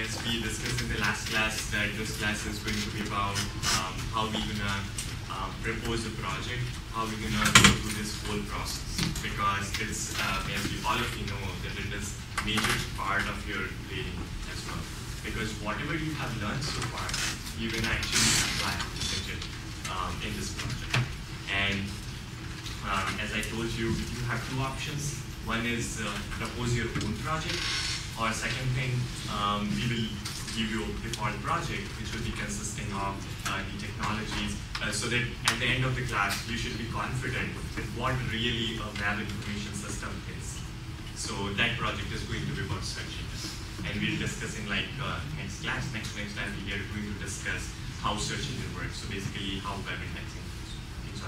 as we discussed in the last class, that this class is going to be about um, how we're gonna um, propose a project, how we're gonna go through this whole process. Because it's, uh, as you, all of you know, that it is major part of your grading as well. Because whatever you have learned so far, you're gonna actually apply essentially um, in this project. And um, as I told you, you have two options. One is uh, propose your own project, or second thing, um, we will give you a default project, which will be consisting of uh, the technologies, uh, so that at the end of the class, you should be confident with what really a web information system is. So that project is going to be about search. And we'll discuss in like uh, next class, next next time we are going to discuss how search engine works. So basically how web indexing works.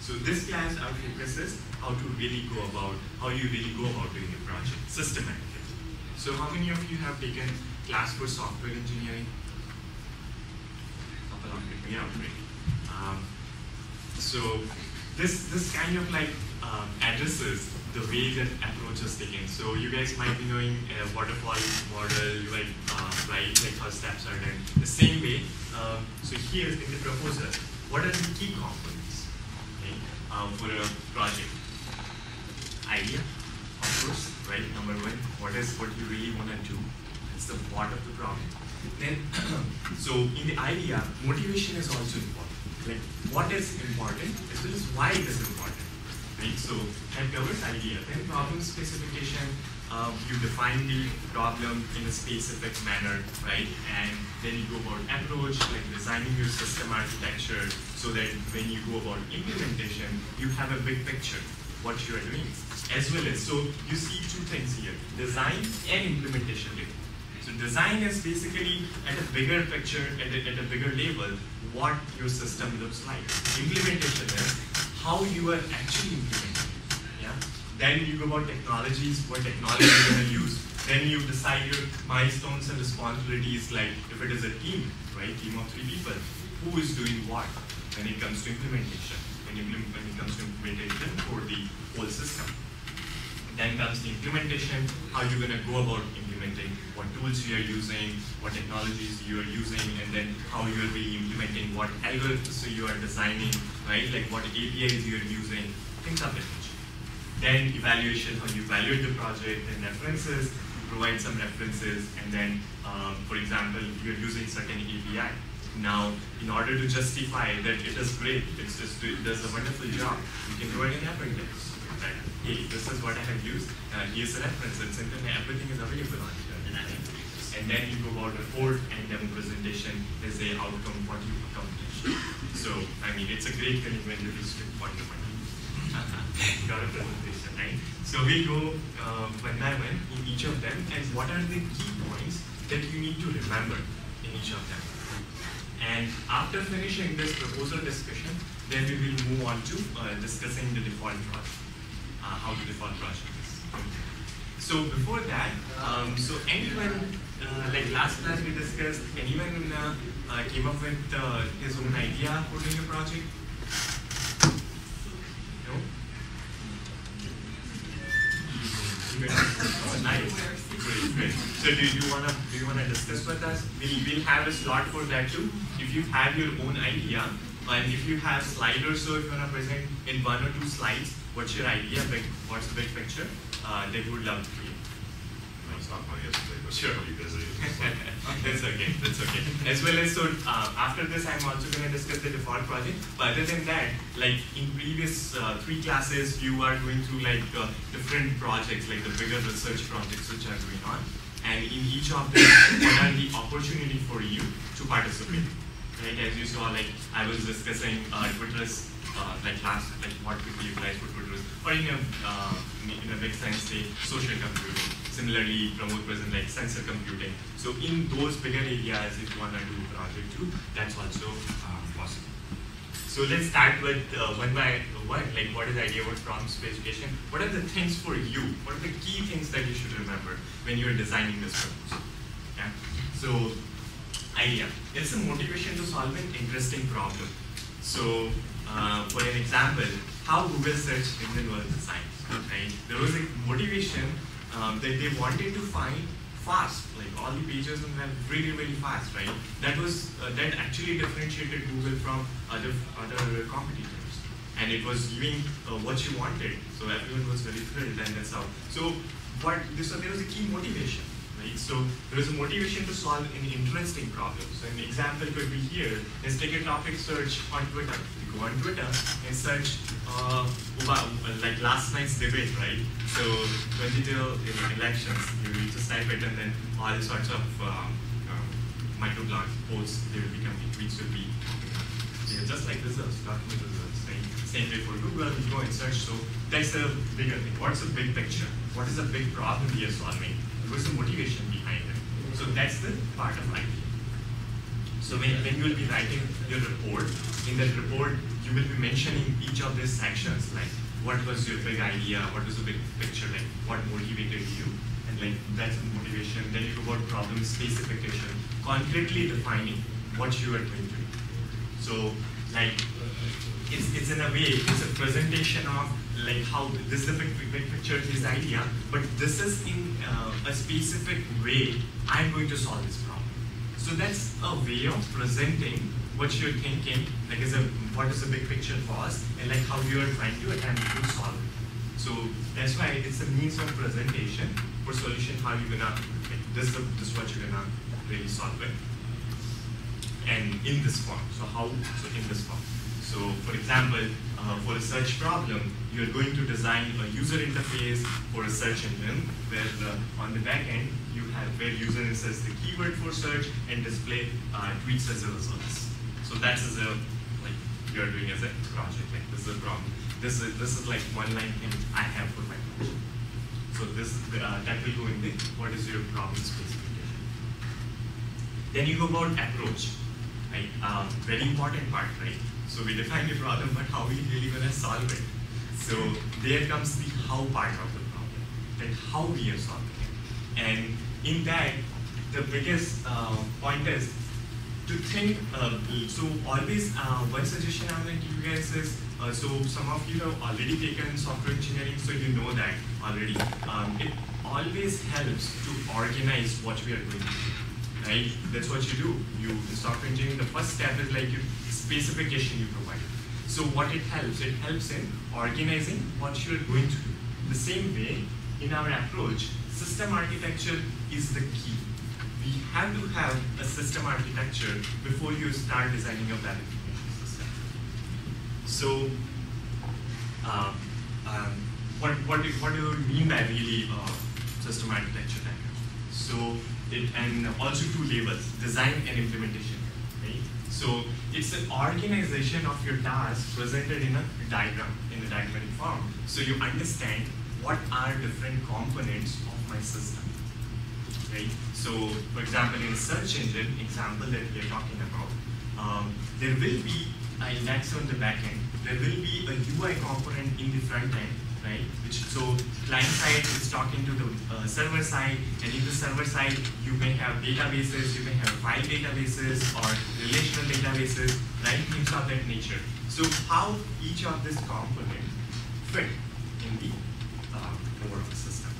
So this class, our focus is how to really go about, how you really go about doing a project systematically. So how many of you have taken class for software engineering? Couple of people, yeah, great. Um, so this this kind of like um, addresses the way that approach is taken. So you guys might be knowing a waterfall model, like uh, right, like how steps are done. The same way. Um, so here in the proposal, what are the key components okay, um, for a project? Idea, of course, right? Number one, what is what you really want to do? That's the what of the problem. Then, so in the idea, motivation is also important. Like what is important as well as why it is important. Right? So that covers idea. Then problem specification, uh, you define the problem in a specific manner, right? And then you go about approach, like designing your system architecture, so that when you go about implementation, you have a big picture what you are doing, as well as so you see two things here: design and implementation. layer. So design is basically at a bigger picture, at a, at a bigger level, what your system looks like. Implementation is how you are actually implementing. Yeah. Then you go about technologies, what technology you're going to use. Then you decide your milestones and responsibilities, like if it is a team, right, team of three people, who is doing what when it comes to implementation, when, it comes to implementation for the whole system. Then comes the implementation, how you're going to go about implementing, what tools you are using, what technologies you are using, and then how you are really implementing, what algorithms you are designing, right? Like what APIs you are using, things of that nature. Then evaluation, how you evaluate the project, and references, provide some references, and then, um, for example, you're using certain API. Now, in order to justify that it is great, it's just, it does a wonderful job, you can provide an appendix. Right? Hey, this is what I have used, uh, here's a reference, it's internet, everything is available on it. And then you go about report and demo presentation as a outcome, what you accomplished. So, I mean, it's a great commitment to district point view. Got a presentation, right? So we go uh, one by one in each of them, and what are the key points that you need to remember in each of them. And after finishing this proposal discussion, then we will move on to uh, discussing the default project, uh, how the default project is. So before that, um, so anyone, uh, like last class we discussed, anyone uh, uh, came up with uh, his own idea for doing a project? No? Nice. So do you wanna do you wanna discuss with us? We'll we'll have a slot for that too. If you have your own idea, and if you have slides or so, if you wanna present in one or two slides, what's your idea? Big, what's the big picture? Uh, they would love to hear. Sure. busy. that's okay. That's okay. As well as so uh, after this, I'm also going to discuss the default project. But other than that, like in previous uh, three classes, you are going through like uh, different projects, like the bigger research projects which are going on, and in each of them, what are the opportunity for you to participate? Right? As you saw, like I was discussing uh, Twitter's uh, like last, like what could be utilized for Twitter's, or in a uh, in a big sense, say social computing. Similarly, promote present like sensor computing. So in those bigger areas, if you want to do project too, that's also uh, possible. So let's start with uh, one by one. Like, what is the idea? What problem specification? What are the things for you? What are the key things that you should remember when you are designing this proposal? Yeah. So, idea. It's a motivation to solve an interesting problem. So, uh, for an example, how Google search engine was designed. Right? There was a motivation um, that they wanted to find fast, like all the pages were really really fast, right? That was uh, that actually differentiated Google from other other competitors, and it was giving uh, what you wanted. So everyone was very thrilled, and that's how. So what this so there was a key motivation. Right? So there was a motivation to solve an interesting problem. So an example could be here. Let's take a topic search on Twitter. Go on Twitter and search uh, like last night's debate, right? So 22 elections, you, just type it and then all sorts of um, um, microblog posts, they will become tweets will be yeah, just like results, document results, right? Same way for Google, you go and search. So that's a bigger thing. What's the big picture? What is the big problem we are solving? What's the motivation behind it? So that's the part of IT. So when, when you will be writing your report, in that report, you will be mentioning each of these sections, like what was your big idea, what was the big picture, like what motivated you, and like that's the motivation. Then you about problem specification, concretely defining what you are going to do. So like it's, it's in a way, it's a presentation of like how this is the big, big picture, this idea, but this is in uh, a specific way I'm going to solve this problem. So that's a way of presenting what you're thinking, like is a, what is the big picture was, and like how you are trying to attempt to solve it. So that's why it's a means of presentation for solution, how you're gonna, like, this is, this is what you're gonna really solve it. And in this form, so how, so in this form. So for example, uh, for a search problem, you're going to design a user interface for a search engine where uh, on the back end, you have where user inserts the keyword for search and display uh, tweets as a result. So that is a, like you're doing as a project, like this is a problem. This is, this is like one line thing I have for my project. So this, uh, that will go in the, what is your problem specification. Then you go about approach, right? Um, very important part, right? So we define the problem, but how we really gonna solve it? So there comes the how part of the problem, that how we are solving it. And in that, the biggest uh, point is to think, uh, so always uh, one suggestion I'm going to give you guys is, uh, so some of you have already taken software engineering, so you know that already. Um, it always helps to organize what we are going to do, right? That's what you do. You, the software engineering, the first step is like your specification you provide. So what it helps, it helps in organizing what you're going to do. The same way, in our approach, system architecture is the key we have to have a system architecture before you start designing a web application system. So, um, um, what, what, do, what do you mean by really uh, system architecture diagram? So, it, and also two labels, design and implementation, right? So, it's an organization of your tasks presented in a diagram, in a diagrammatic form. So, you understand what are different components of my system right? So, for example, in a search engine example that we are talking about, um, there will be an index on the back end. There will be a UI component in the front end, right? Which so client side is talking to the uh, server side, and in the server side you may have databases, you may have file databases or relational databases, right? Things of that nature. So how each of this component fit in the uh, overall system.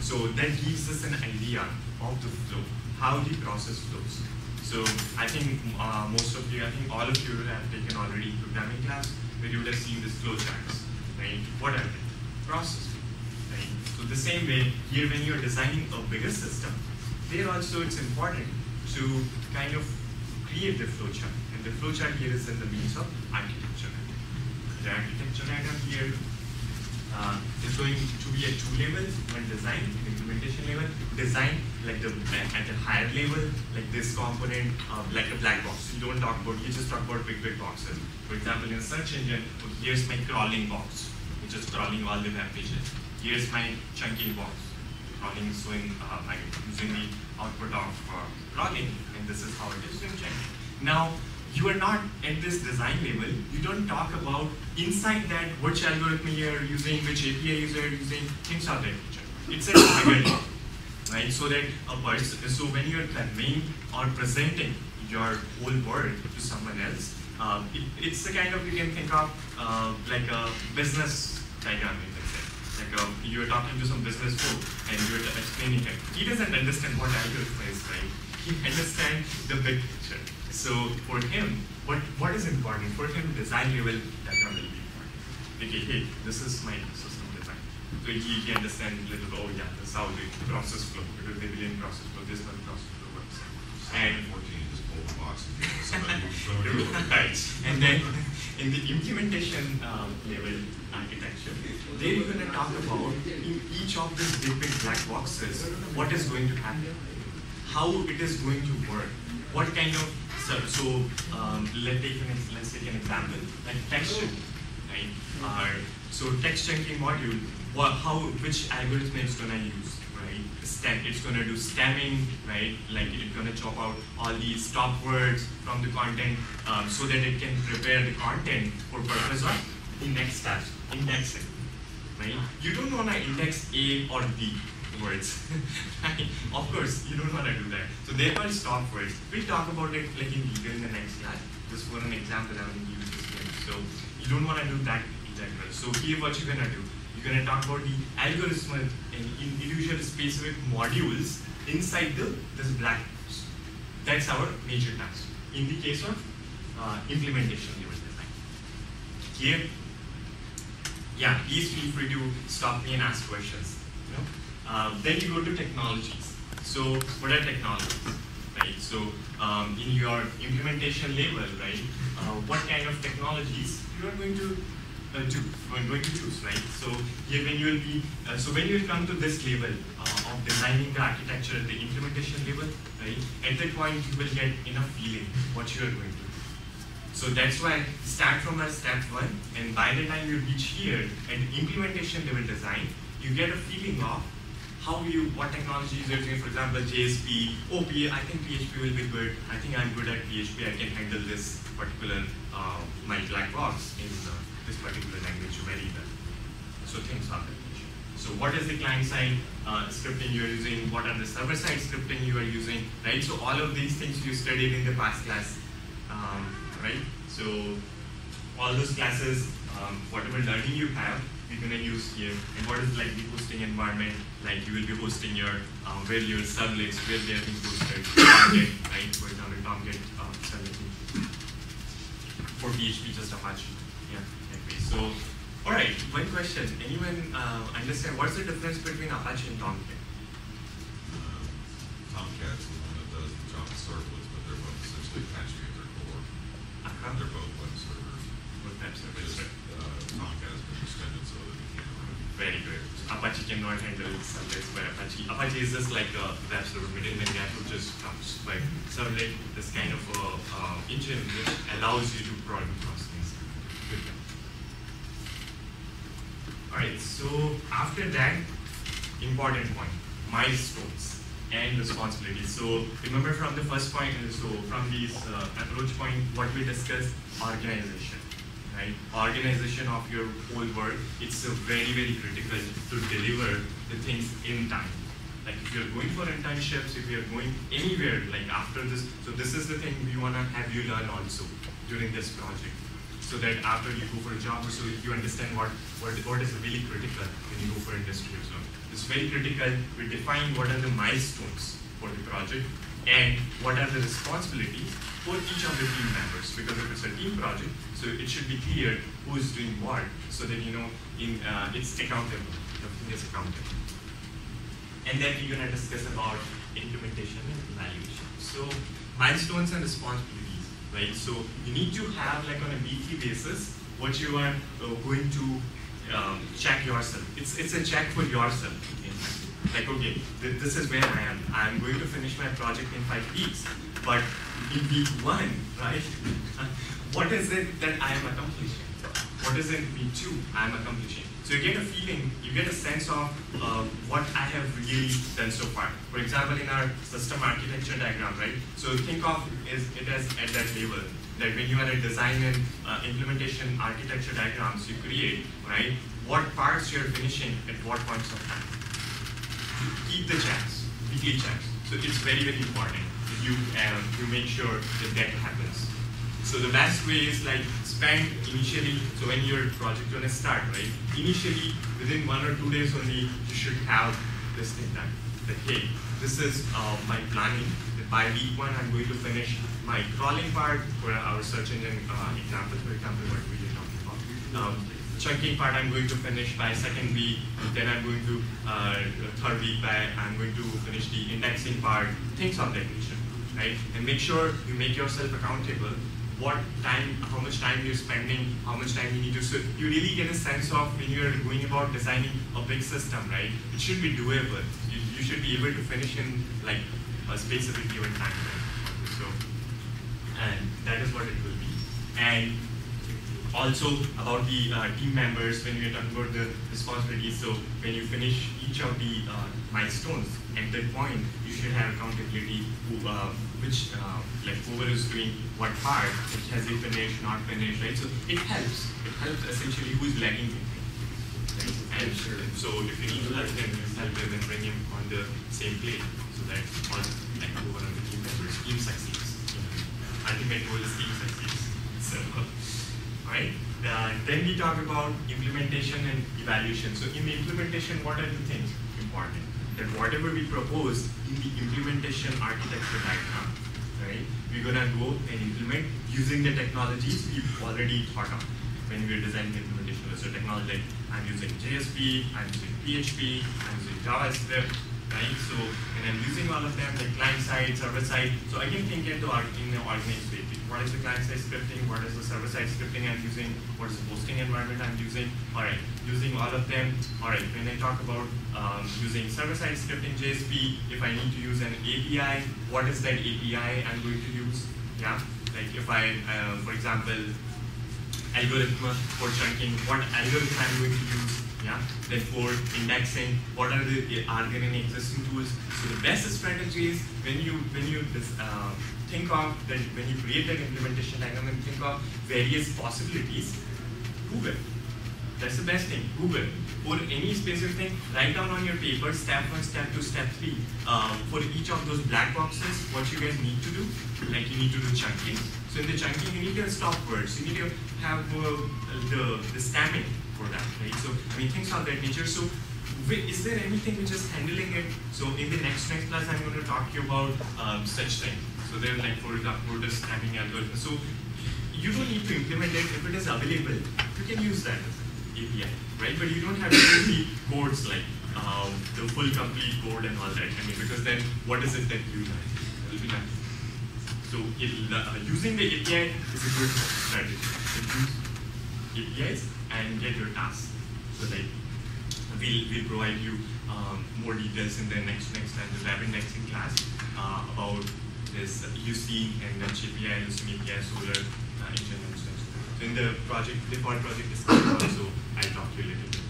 So that gives us an idea of the flow, how the process flows. So I think uh, most of you, I think all of you have taken already programming class where you would have seen this flow charts, right? What are they? Process, right? So the same way here when you're designing a bigger system, there also it's important to kind of create the flow chart. And the flow chart here is in the means of architecture. The architecture diagram here uh, is going to be at two levels, one design and implementation level. Design, like the at a higher level, like this component, uh, like a black box. You don't talk about, you just talk about big, big boxes. For example, in a search engine, here's my crawling box, which is crawling all the web pages. Here's my chunking box, crawling so in, uh, I'm using the output of uh, crawling, and this is how it is in chunking. Now, you are not at this design level, you don't talk about inside that which algorithm you are using, which API you are using, things of that nature. It's a bigger right? So that a person, so when you are conveying or presenting your whole world to someone else, um, it, it's the kind of, you can think of uh, like a business diagram, let's say. Like uh, you are talking to some business folk and you are explaining him. He doesn't understand what algorithm is, right? He understands the big picture. So for him, what what is important? For him, design level diagram will be important. Okay, hey, this is my. So he, he understands a little, bit, oh yeah, this is how the process flow, because they believe in process flow, this is how the process flow works. And fourteen, just pull the box and give it to somebody who's familiar with right. And then in the implementation um, level architecture, there you're going to talk about in each of these big, big black boxes, what is going to happen, how it is going to work, what kind of so, so um, let's take an let's take an example like text chunking, right? Or so text chunking module, what, how which algorithm it's gonna use, right? Stem, it's gonna do stemming, right? Like it's gonna chop out all these stop words from the content um, so that it can prepare the content for purpose of index indexing, right? You don't wanna index A or B words, right? Of course, you don't wanna do that. So they're called stop words. We'll talk about it like in detail in the next class. Just for an example, I will use this one. So you don't wanna do that in. So here what you're gonna do, you're gonna talk about the algorithm and individual specific modules inside the this black box. That's our major task. In the case of uh, implementation level design. Here, yeah, please feel free to stop me and ask questions. You know? Um, then you go to technologies. So what are technologies? Right. So um, in your implementation level, right, uh, what kind of technologies you are going to uh, to going to choose, right? So here when you will be, uh, so when you will come to this level uh, of designing the architecture at the implementation level, right? At that point you will get enough feeling what you are going to do. So that's why start from a step one, and by the time you reach here at the implementation level design, you get a feeling of how you, what technologies you're using. For example, JSP, OP, I think PHP will be good. I think I'm good at PHP. I can handle this particular, uh, my black box in uh, this particular language very well. So things are. So what is the client side uh, scripting you're using? What are the server side scripting you are using? Right. So all of these things you studied in the past class. Um, right? So all those classes, um, whatever learning you have, you're gonna use here. And what is like the hosting environment? Like you will be hosting your um, where your servlets, where they are being hosted, Tomcat, right? For example, Tomcat servlet for PHP, just Apache. Yeah, that way. So, all right. One question: Anyone uh, understand what's the difference between Apache and Tomcat? Uh, Tomcat's the one that does the Java servlets, but they're both essentially Apache at their core. Uh-huh. They're both web servers. What types of Just, it? uh, Tomcat has been extended so that it can run. Very good. Apache cannot handle servlets, but Apache Apache is just like a web server middleman that just comes like servlet, this kind of a uh, engine which allows you to broaden across things. Good. All right. So after that, important point: milestones and responsibilities. So remember from the first point. uh, So from this uh, approach point, what we discussed, organization right? Organization of your whole work, it's very, very critical to deliver the things in time. Like if you're going for internships, if you're going anywhere, like after this, so this is the thing we wanna have you learn also during this project. So that after you go for a job, so you understand what, what, what is really critical when you go for industry so It's very critical, we define what are the milestones for the project and what are the responsibilities for each of the team members. Because if it's a team project so it should be clear who is doing what so that you know in uh, it's accountable. Everything is accountable. And then we're going to discuss about implementation and evaluation. So milestones and responsibilities right? So you need to have like on a weekly basis what you are uh, going to um, check yourself. It's it's a check for yourself. Like okay th- this is where i am. I'm going to finish my project in five weeks. But in week one right what is it that i am accomplishing? What is it in week two i'm accomplishing so you get a feeling you get a sense of uh, what i have really done so far for example in our system architecture diagram right so think of it as at that level that when you are a design and uh, implementation architecture diagrams you create right what parts you're finishing at what points of time keep the checks, weekly checks. So it's very, very important that you um, you make sure that that happens. So the best way is like spend initially, so when your project gonna start, right? Initially, within one or two days only, you should have this thing done. That hey, this is uh, my planning. By week one, I'm going to finish my crawling part for our search engine uh, example, for example, what we were talking about. Um, chunking part I'm going to finish by second week, then I'm going to uh, third week by I'm going to finish the indexing part, things of that nature, right? And make sure you make yourself accountable. What time, how much time you're spending, how much time you need to. So you really get a sense of when you're going about designing a big system, right? It should be doable. You, you should be able to finish in like a specific given time. So, and that is what it will be. And also about the uh, team members when we are talking about the responsibilities. So when you finish each of the uh, milestones, at that point you should have accountability who, uh, which uh, like whoever is doing what part, which has it finished, not finished, right? So it helps. It helps essentially who is lagging. Right? And so if you need to help them, you help them and bring him on the same plane so that all like one of the team members team succeeds. Ultimate goal is team succeeds. So right? Uh, then we talk about implementation and evaluation. So in the implementation, what are the things important? That whatever we propose in the implementation architecture now, right? We're gonna go and implement using the technologies we've already thought of when we are designing the implementation. So technology like I'm using JSP, I'm using PHP, I'm using JavaScript, right? So and I'm using all of them like client side, server side. So I can think into in an organized way what is the client-side scripting, what is the server-side scripting I'm using, what is the hosting environment I'm using, all right, using all of them, all right, when I talk about um, using server-side scripting JSP, if I need to use an API, what is that API I'm going to use, yeah, like if I, uh, for example, algorithm for chunking, what algorithm I'm going to use, yeah, then for indexing, what are the, are there any existing tools, so the best strategy is when you, when you, this, uh, think of that when you create that implementation diagram and think of various possibilities, Google. That's the best thing, Google. For any specific thing, write down on your paper, step one, step two, step three. Um, for each of those black boxes, what you guys need to do, like you need to do chunking. So in the chunking, you need to stop words. You need to have uh, the, the stemming for that, right? So, I mean, things of that nature. So is there anything which is handling it? So in the next next class, I'm going to talk to you about um, such things. So they're like, for example, this timing algorithm. So you don't need to implement it. If it is available, you can use that API, right? But you don't have to use the codes like um, the full complete code and all that. I mean, because then what is it that you learn? It will be nice. So it, uh, using the API is a good strategy. Use APIs and get your tasks. So like we'll, we'll provide you um, more details in the next next time the lab indexing class uh, about this UC and then API, Lucene API, Solr, uh, and. So in the project, the default project discussion also, I'll talk to you a little bit.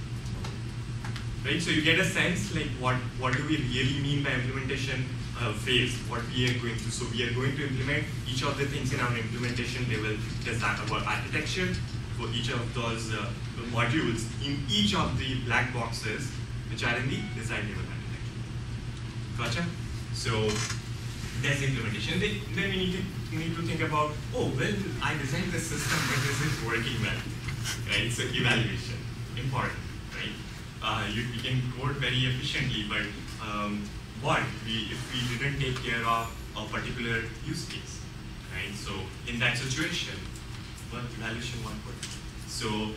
Right, so you get a sense like what, what do we really mean by implementation uh, phase, what we are going to. So we are going to implement each of the things in our implementation level design, our architecture for each of those uh, modules in each of the black boxes which are in the design level architecture. Gotcha? So there's implementation. Then, then we need to need to think about, oh well, I designed this system, but this is working well? Right? So evaluation, important, right? Uh, you, we can code very efficiently, but um, what we if we didn't take care of a particular use case, right? So in that situation, well, evaluation one point. So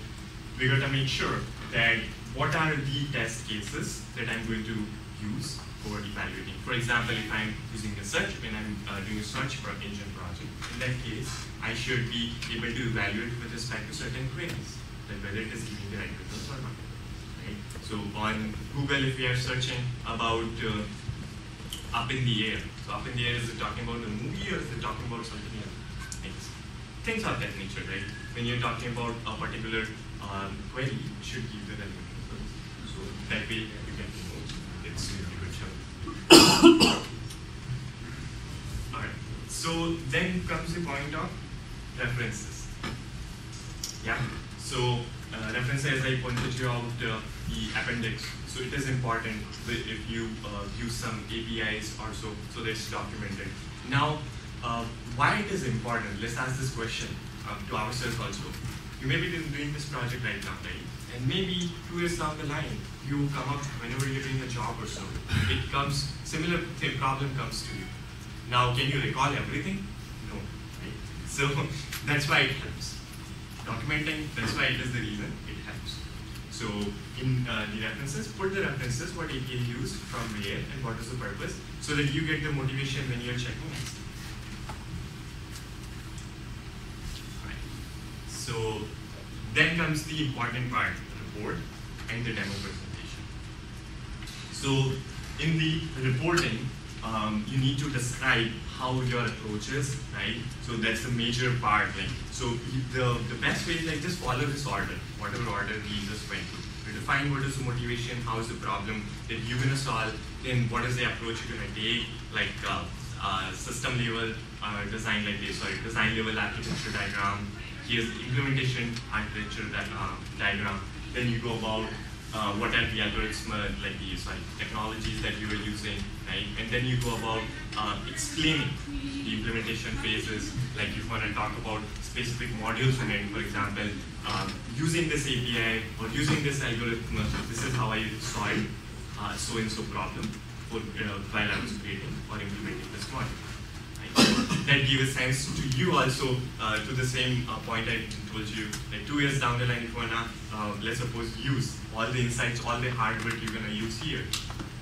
we got to make sure that what are the test cases that I'm going to use for evaluating. For example, if I'm using a search, when I'm uh, doing a search for engine project, in that case, I should be able to evaluate with respect to certain queries, that whether it is giving the right results or not. Right? So on Google, if we are searching about uh, up in the air, so up in the air, is it talking about a movie or is it talking about something else? Things, of that nature, right? When you're talking about a particular um, query, you should give the relevant results. So that way you can know it's really good job. Alright, so then comes the point of references. Yeah, so uh, references I pointed you out uh, the appendix. So it is important if you uh, use some APIs or so, so that's documented. Now, uh, why it is important? Let's ask this question um, to ourselves also you may be doing this project right now, right? And maybe two years down the line, you come up whenever you're doing a job or so, it comes, similar problem comes to you. Now, can you recall everything? No, right? So that's why it helps. Documenting, that's why it is the reason it helps. So in uh, the references, put the references, what API used from where and what is the purpose, so that you get the motivation when you're checking it. Right. So then comes the important part, the report and the demo presentation. So in the reporting, um, you need to describe how your approach is, right? So that's the major part. Like, so the the best way is like just follow this order, whatever order we just went through. Define what is the motivation, how is the problem that you're gonna solve, then what is the approach you're gonna take, like uh, uh, system level uh, design, like sorry, design level architecture diagram. Here's implementation architecture uh, diagram. Then you go about uh, what are the algorithms, uh, like the sorry, technologies that you are using, right? And then you go about uh, explaining the implementation phases, like you want to talk about specific modules in it, for example, um, using this API or using this algorithm, this is how I solved uh, so-and-so problem for, uh, while I was creating or implementing this module. That gives a sense to you also, uh, to the same uh, point I told you, like two years down the line, if you wanna, uh, let's suppose, use all the insights, all the hard work you're gonna use here,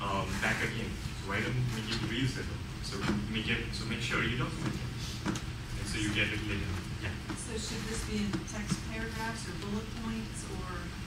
um, back again. So why don't make it reusable? So make it, so make sure you document it. And so you get it later. Yeah. So should this be in text paragraphs or bullet points, or?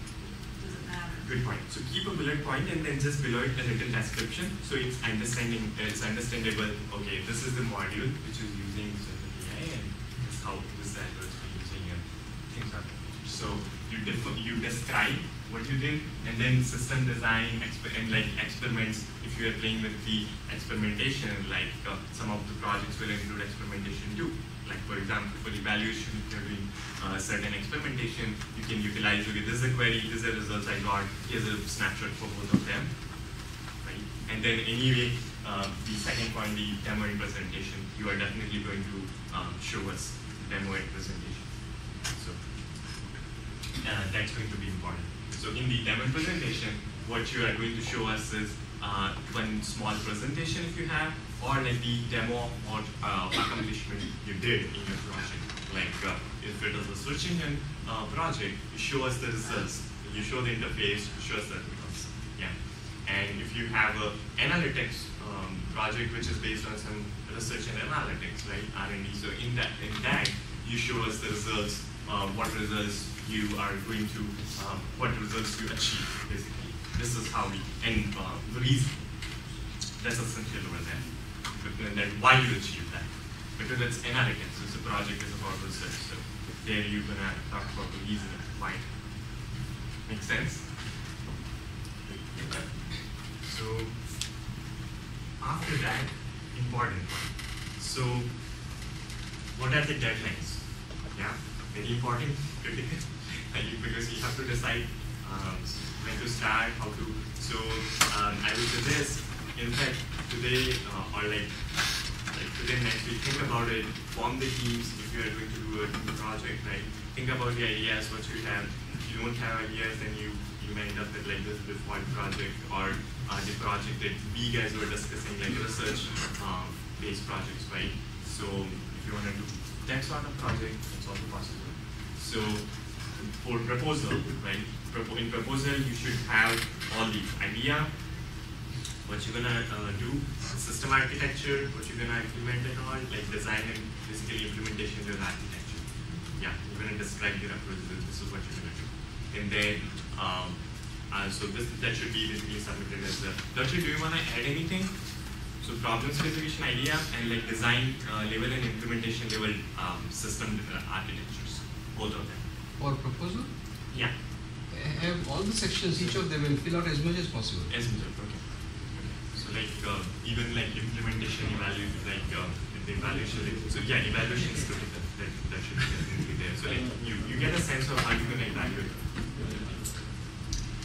Good point. So keep a bullet point and then just below it a little description. So it's understanding, it's understandable. Okay, this is the module which is using AI, and this is how this algorithm is using and things like that. So you def- you describe what you did, and then system design and like experiments. If you are playing with the experimentation, like uh, some of the projects will include experimentation too. Like for example, for evaluation, if you're doing uh, certain experimentation, you can utilize, okay, this is a query, this are the results I got, here's a snapshot for both of them, right? And then anyway, uh, the second point, the demo and presentation, you are definitely going to um, show us the demo and presentation. So uh, that's going to be important. So in the demo presentation, what you are going to show us is uh, one small presentation if you have, or the demo or uh, accomplishment you did in your project. Like uh, if it is a search engine uh, project, you show us the results, you show the interface, you show us the results. Yeah. And if you have a analytics um, project which is based on some research and analytics, right, R&D. So in that, in that, you show us the results, uh, what results you are going to, um, what results you achieve, basically. This is how we, and uh, the reason. That's essential over there. But then why you achieve that. Because it's analytics, it's a project is about research. So there you're gonna talk about the reason why. Make sense? So after that, important one. So what are the deadlines? Yeah, very important. Because you have to decide um, when to start, how to. So um, I would suggest, in fact, today uh, or like like today next week, think about it. Form the teams if you are going to do a new project, right? Think about the ideas, what you have. If you don't have ideas, then you you may end up with like this default project or uh, the project that we guys were discussing, like research um, based projects, right? So if you want to do that sort of project, it's also possible. So for proposal, right? In proposal, you should have all the idea, what you're gonna uh, do, system architecture, what you're gonna implement and all, like design and basically implementation of your architecture. Yeah, you're gonna describe your approach, this this is what you're gonna do. And then, um, uh, so this, that should be basically submitted as well. Darshan, do you wanna add anything? So problem specification idea and like design uh, level and implementation level um, system uh, architectures, both of them. For proposal, Yeah, have all the sections, each of them, and fill out as much as possible. as much, okay. okay. Like uh, even like implementation evaluation, like uh, the evaluation, so yeah, evaluation is critical. That, that should definitely there. So like you, you get a sense of how you can evaluate.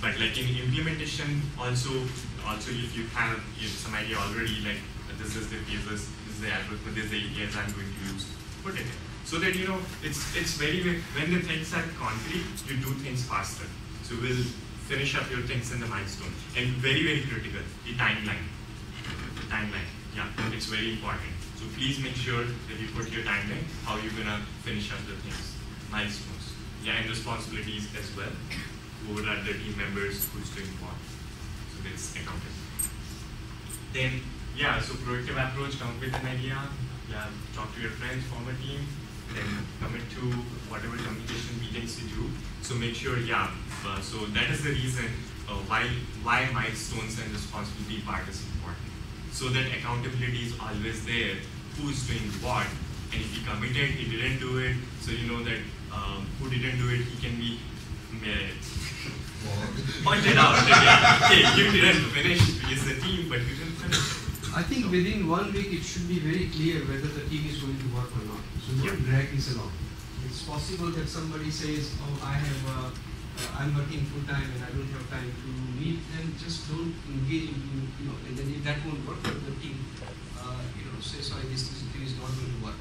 But like in implementation, also also if you have some idea already, like this is the phases, this is the algorithm, this is the APIs I'm going to use, put it. So that you know, it's it's very when the things are concrete, you do things faster. So we'll finish up your things in the milestone. And very very critical, the timeline. Timeline, yeah, it's very important. So please make sure that you put your timeline, how you're gonna finish up the things, milestones. Yeah, and responsibilities as well. Who are the team members, who's doing what. So that's accounted. Then, yeah, so proactive approach, come up with an idea, yeah, talk to your friends, form a team, then commit to whatever communication meetings you do. So make sure, yeah, uh, so that is the reason uh, why, why milestones and responsibility part is important. So that accountability is always there, who's doing what, and if he committed, he didn't do it, so you know that um, who didn't do it, he can be uh, pointed out that, yeah, hey, you didn't finish, we as a team, but you didn't finish. I think within one week it should be very clear whether the team is going to work or not. So don't drag this along. It's possible that somebody says, oh, I have, uh, uh, I'm working full time and I don't have time to meet, then just don't engage in, you know, and then if that won't work for the team, uh, you know, say, sorry, this, this thing is not going to work.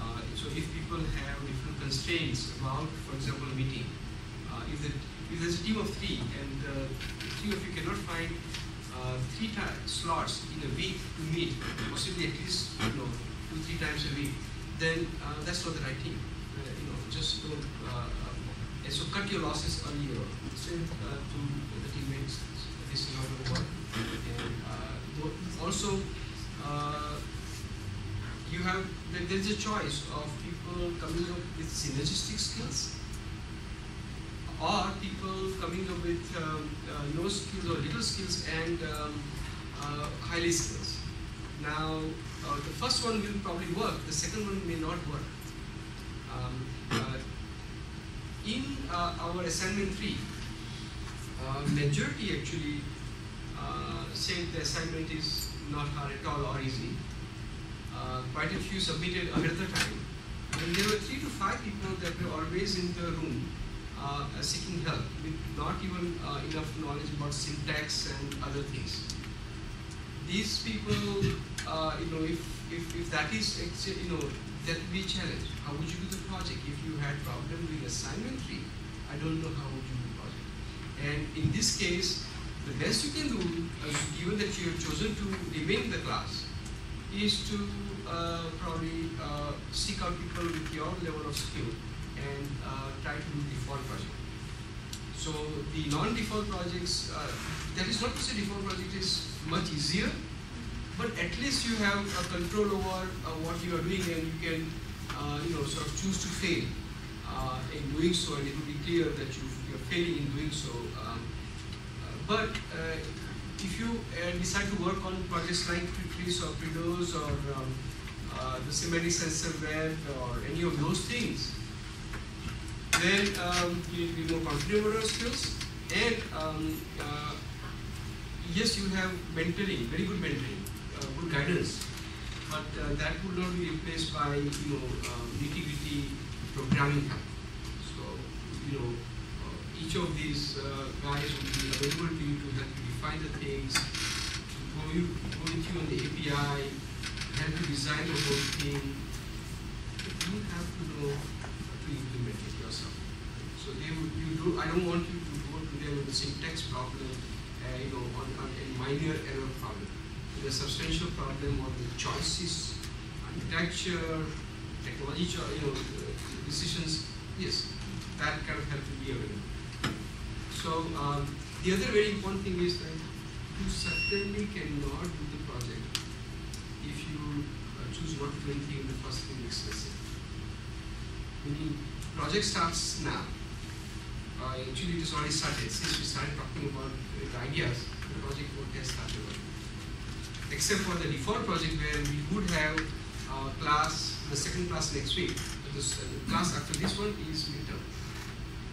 Uh, so if people have different constraints about, for example, meeting, uh, if, if there's a team of three and uh, three of you cannot find uh, three slots in a week to meet, possibly at least you know two three times a week, then uh, that's not the right team. Uh, you know, just don't. So cut your losses earlier. Say uh, to the teammates, this is not going to work. And uh, also, uh, you have there's a choice of people coming up with synergistic skills or people coming up with um, uh, no skills or little skills and um, uh, highly skills. Now, uh, the first one will probably work, the second one may not work. Um, in uh, our assignment 3, uh, majority actually uh, said the assignment is not hard at all or easy. Uh, quite a few submitted ahead of the time. And there were three to five people that were always in the room uh, uh, seeking help with not even uh, enough knowledge about syntax and other things. These people, uh, you know, if, if, if that is, you know, that would be a challenge. How would you do the project? If you had problem with assignment three, I don't know how would you do the project. And in this case, the best you can do, uh, given that you have chosen to remain in the class, is to uh, probably uh, seek out people with your level of skill and uh, try to do default project. So the non-default projects, uh, that is not to say default project is much easier, but at least you have a control over uh, what you are doing and you can, uh, you know, sort of choose to fail uh, in doing so, and it will be clear that you you're failing in doing so. Um, uh, but uh, if you uh, decide to work on projects like Twitris or PREDOSE or um, the semantic sensor web or any of those things, then um, you need to be more confident about your skills. And um, yes, you have mentoring, very good mentoring, good guidance, but uh, that would not be replaced by you know uh, nitty-gritty programming help. So you know uh, each of these uh, guys will be available to you to help you define the things, to go, you, go with you on the API, help you design the whole thing. You have to know to implement it yourself. So they would, you do, I don't want you to go to them with the syntax problem, uh, you know, on, on a minor error problem. A substantial problem of the choices, architecture, technology, you know, decisions. Yes, that kind of help to be available. So um, the other very important thing is that you certainly cannot do the project if you uh, choose not to do anything in the first three weeks. Meaning, project starts now. Uh, actually, it has already started. Since we started talking about uh, the ideas, the project work has started. already. Except for the default project where we would have uh, class, the second class next week. But this, uh, the class after this one is midterm.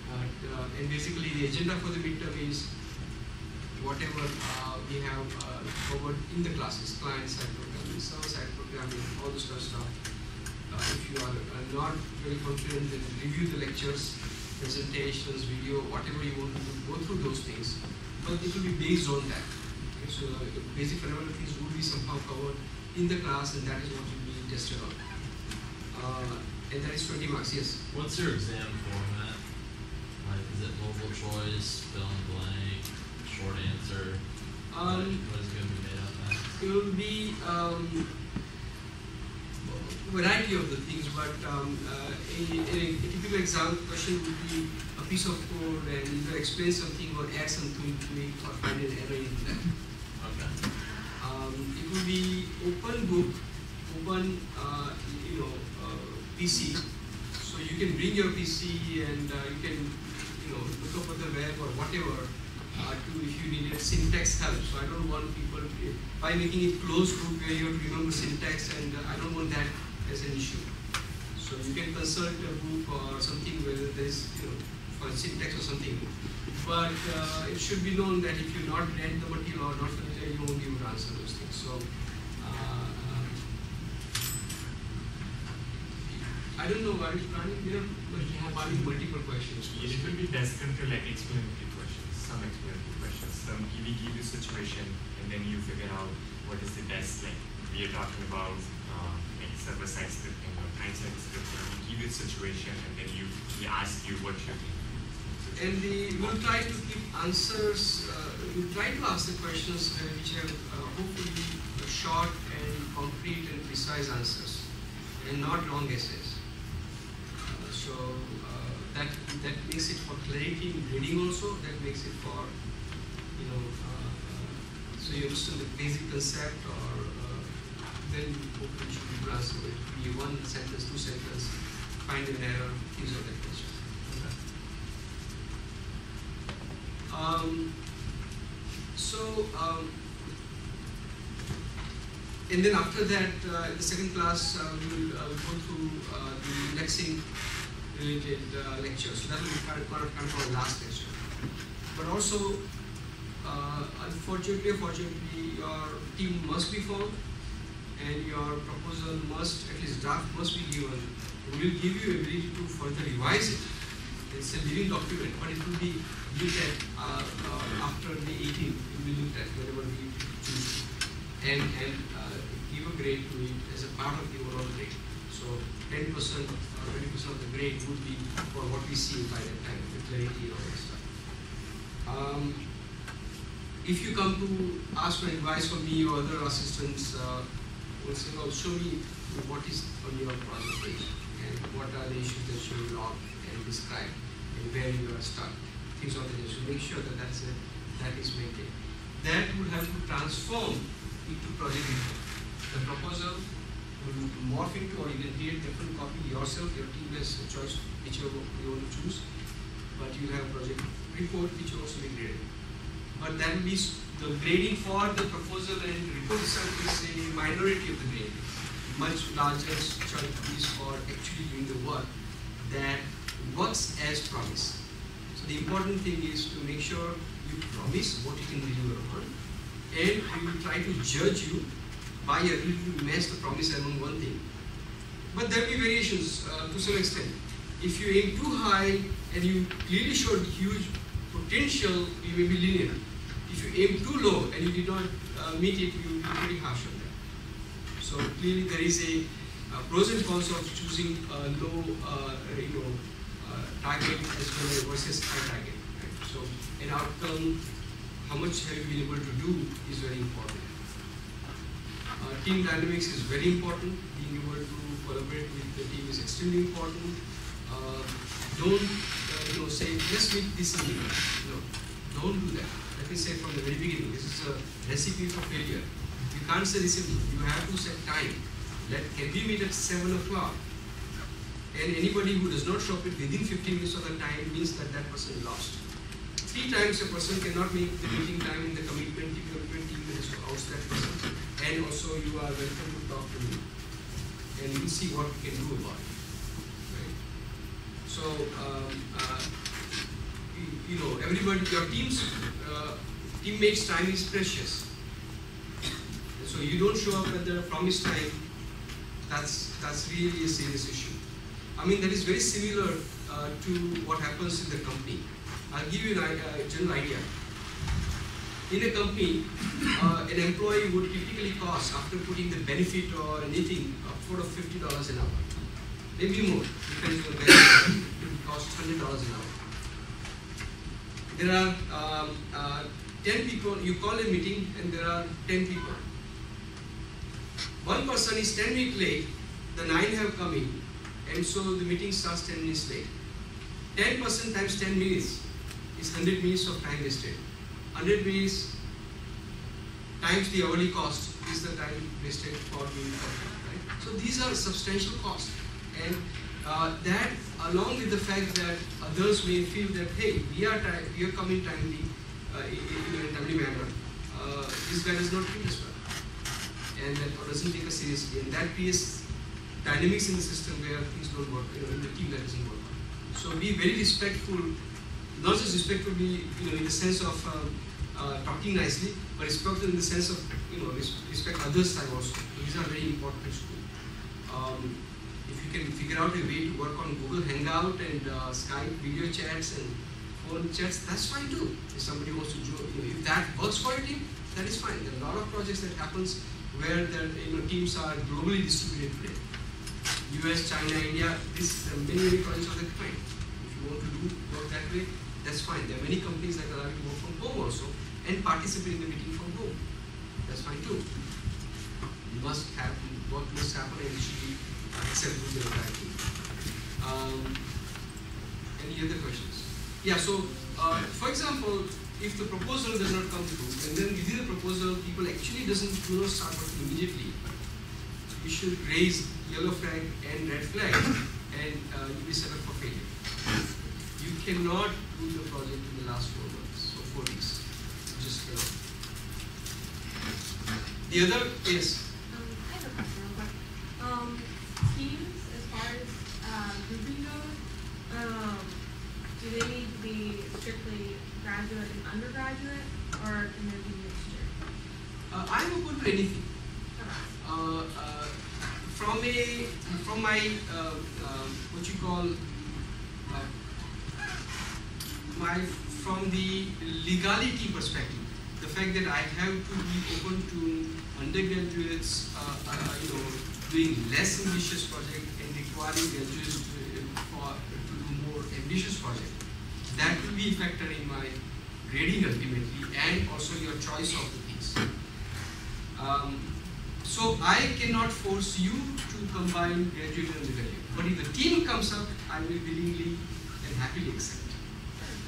But, uh, and basically, the agenda for the midterm is whatever uh, we have uh, covered in the classes, client-side programming, server-side programming, all this kind of stuff. Uh, if you are not very confident, then review the lectures, presentations, video, whatever you want to do, go through those things. But it will be based on that. Okay, so uh, basic fundamental things will be somehow covered in the class, and that is what will be tested on. Uh, and that is twenty marks, yes. What's your exam format? Like, is it multiple choice, fill in blank, short answer? What- Um, What is it gonna be made up as? It will be um, variety of the things, but um, uh, a, a, a typical exam question would be a piece of code and either explain something or add something to it or find an error in that. Um, it will be open book, open uh, you know uh, PC, so you can bring your PC and uh, you can you know look up on the web or whatever uh, to if you need needed syntax help. So I don't want people to, by making it closed book where you have to remember syntax and I don't want that as an issue. So you can consult a book or something whether there is you know for syntax or something. But uh, it should be known that if you not read the material or not you won't be able to answer those things. So uh, I don't know. You planning? You you have planning multiple questions. It will be best to like explanatory questions, some explanatory questions. Some we give you situation and then you figure out what is the best like we are talking about uh, like server side scripting or client side scripting. Give you a situation and then you we ask you what you think. And we'll try to keep answers, uh, we'll try to ask the questions uh, which have uh, hopefully short and concrete and precise answers, and not long essays. So that that makes it for clarity in reading also. That makes it for you know so you understand the basic concept, or then hopefully you should be answer it. Be one sentence, two sentence, find an error, things of that nature. Um, so, um, and then after that, uh, in the second class, uh, we will uh, go through uh, the indexing related uh, lectures. So that will be part of, of, of our last lecture. But also, uh, unfortunately, or fortunately, your team must be formed and your proposal must, at least draft must be given. We will give you ability to further revise it. It's a living document, but it will be looked at uh, uh, after the 18th. we looked at whenever we choose and and uh, give a grade to it as a part of the overall grade. So 10% or 20% of the grade would be for what we see by that time, the clarity that stuff. Um, if you come to ask for advice from me or other assistants, uh, will say, well, show me what is on your project page and what are the issues that you log and describe and where you are stuck. Nature. So make sure that that's a, that is maintained. That would have to transform into project report. The proposal will morph into or you can create different copy yourself, your team has a choice whichever you want to choose. But you have a project report which will also be graded. But that will be s- the grading for the proposal and report itself is a minority of the grade. Much larger chunk is for actually doing the work that works as promised. The important thing is to make sure you promise what you can deliver on, and we will try to judge you by your ability to match the promise among one thing. But there will be variations uh, to some extent. If you aim too high and you clearly showed huge potential, you may be linear. If you aim too low and you did not uh, meet it, you will be pretty harsh on that. So clearly there is a uh, pros and cons of choosing a low, uh, you know, target as well as versus high target. So an outcome, how much have you been able to do is very important. Uh, team dynamics is very important. Being able to collaborate with the team is extremely important. Uh, don't uh, you know say let's meet this evening. No, don't do that. Let me say from the very beginning, this is a recipe for failure. You can't say this. You have to set time. Let can we meet at seven o'clock? And anybody who does not show up within 15 minutes of the time means that that person lost. Three times a person cannot make the meeting time in the commitment, team commitment team has to oust that person. And also you are welcome to talk to me. And we'll see what we can do about it. So, um, uh, you, you know, everybody, your team's, uh, teammates' time is precious. So you don't show up at the promised time, that's, that's really a serious issue. I mean, that is very similar uh, to what happens in the company. I'll give you i- uh, general idea. In a company, uh, an employee would typically cost, after putting the benefit or anything, upward of fifty dollars an hour. maybe more, depending on the are. It will cost hundred dollars an hour. There are um, uh, ten people, you call a meeting and there are ten people. One person is ten minutes late, the nine have come in, and so the meeting starts ten minutes late. Ten percent times ten minutes is hundred minutes of time wasted. Hundred minutes times the hourly cost is the time wasted for the right? So these are substantial costs, and uh, that along with the fact that others may feel that hey, we are we are coming timely uh, in, in a timely manner. Uh, this guy does not treat us well, and that doesn't take us seriously, and that creates dynamics in the system where things don't work, know, in the team that doesn't work. So be very respectful, not just respectful, be you know in the sense of uh, uh, talking nicely, but respectful in the sense of you know res- respect others' time also. These are very important to do. Um, if you can figure out a way to work on Google Hangout and uh, Skype video chats and phone chats, that's fine too. If somebody wants to join, you know, if that works for your team, that is fine. There are a lot of projects that happens where the you know teams are globally distributed today. US, China, India, this there are many many projects of that kind. If you want to do work that way, that's fine. There are many companies that allow you to work from home also and participate in the meeting from home. That's fine too. You must have what must happen and it should be acceptable to the entire team. Um, any other questions? Yeah, so uh, for example, if the proposal does not come through and then within the proposal people actually doesn't do not start working immediately, you should raise yellow flag and red flag and uh, you'll be set up for failure. You cannot do the project in the last four months or four weeks. Just cannot. The other is Um, I have a question. Um, teams, as far as, uh, grouping goes, um, do they need to be strictly graduate and undergraduate, or can there be mixture? uh, I'm open to anything. Uh, uh, from a from my uh, what you call my from the legality perspective, the fact that I have to be open to undergraduates, uh, uh, you know, doing less ambitious project and requiring graduates to, uh, to do more ambitious project, that will be a factor in my grading ultimately, and also your choice of the things. Um, so I cannot force you to combine graduate and undergraduate. But if the team comes up, I will willingly and happily accept. Right?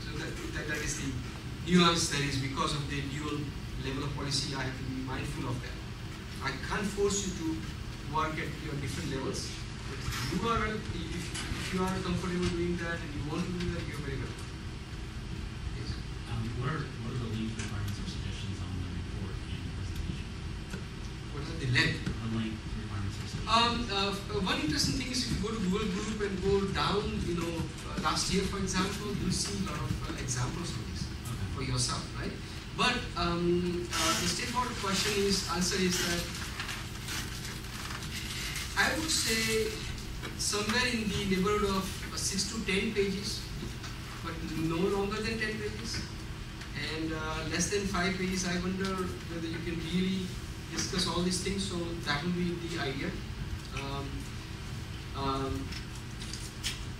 So that, that, that is the nuance that is because of the dual level of policy, I have to be mindful of that. I can't force you to work at your different levels. But if you are, if, if you are comfortable doing that and you want to do that, you're very welcome. Yes. Um, what are, what are the length requirements or suggestions on the report and presentation? What are the length? The length requirements or suggestions? Um, uh, one interesting thing is if you go to Google Group and go down, you know, uh, last year, for example, you'll see a lot of uh, examples of this for yourself, right? But um, uh, the straightforward question is, answer is that I would say somewhere in the neighborhood of uh, six to ten pages, but no longer than ten pages. And uh, less than five pages, I wonder whether you can really discuss all these things. So that will be the idea. Um, um,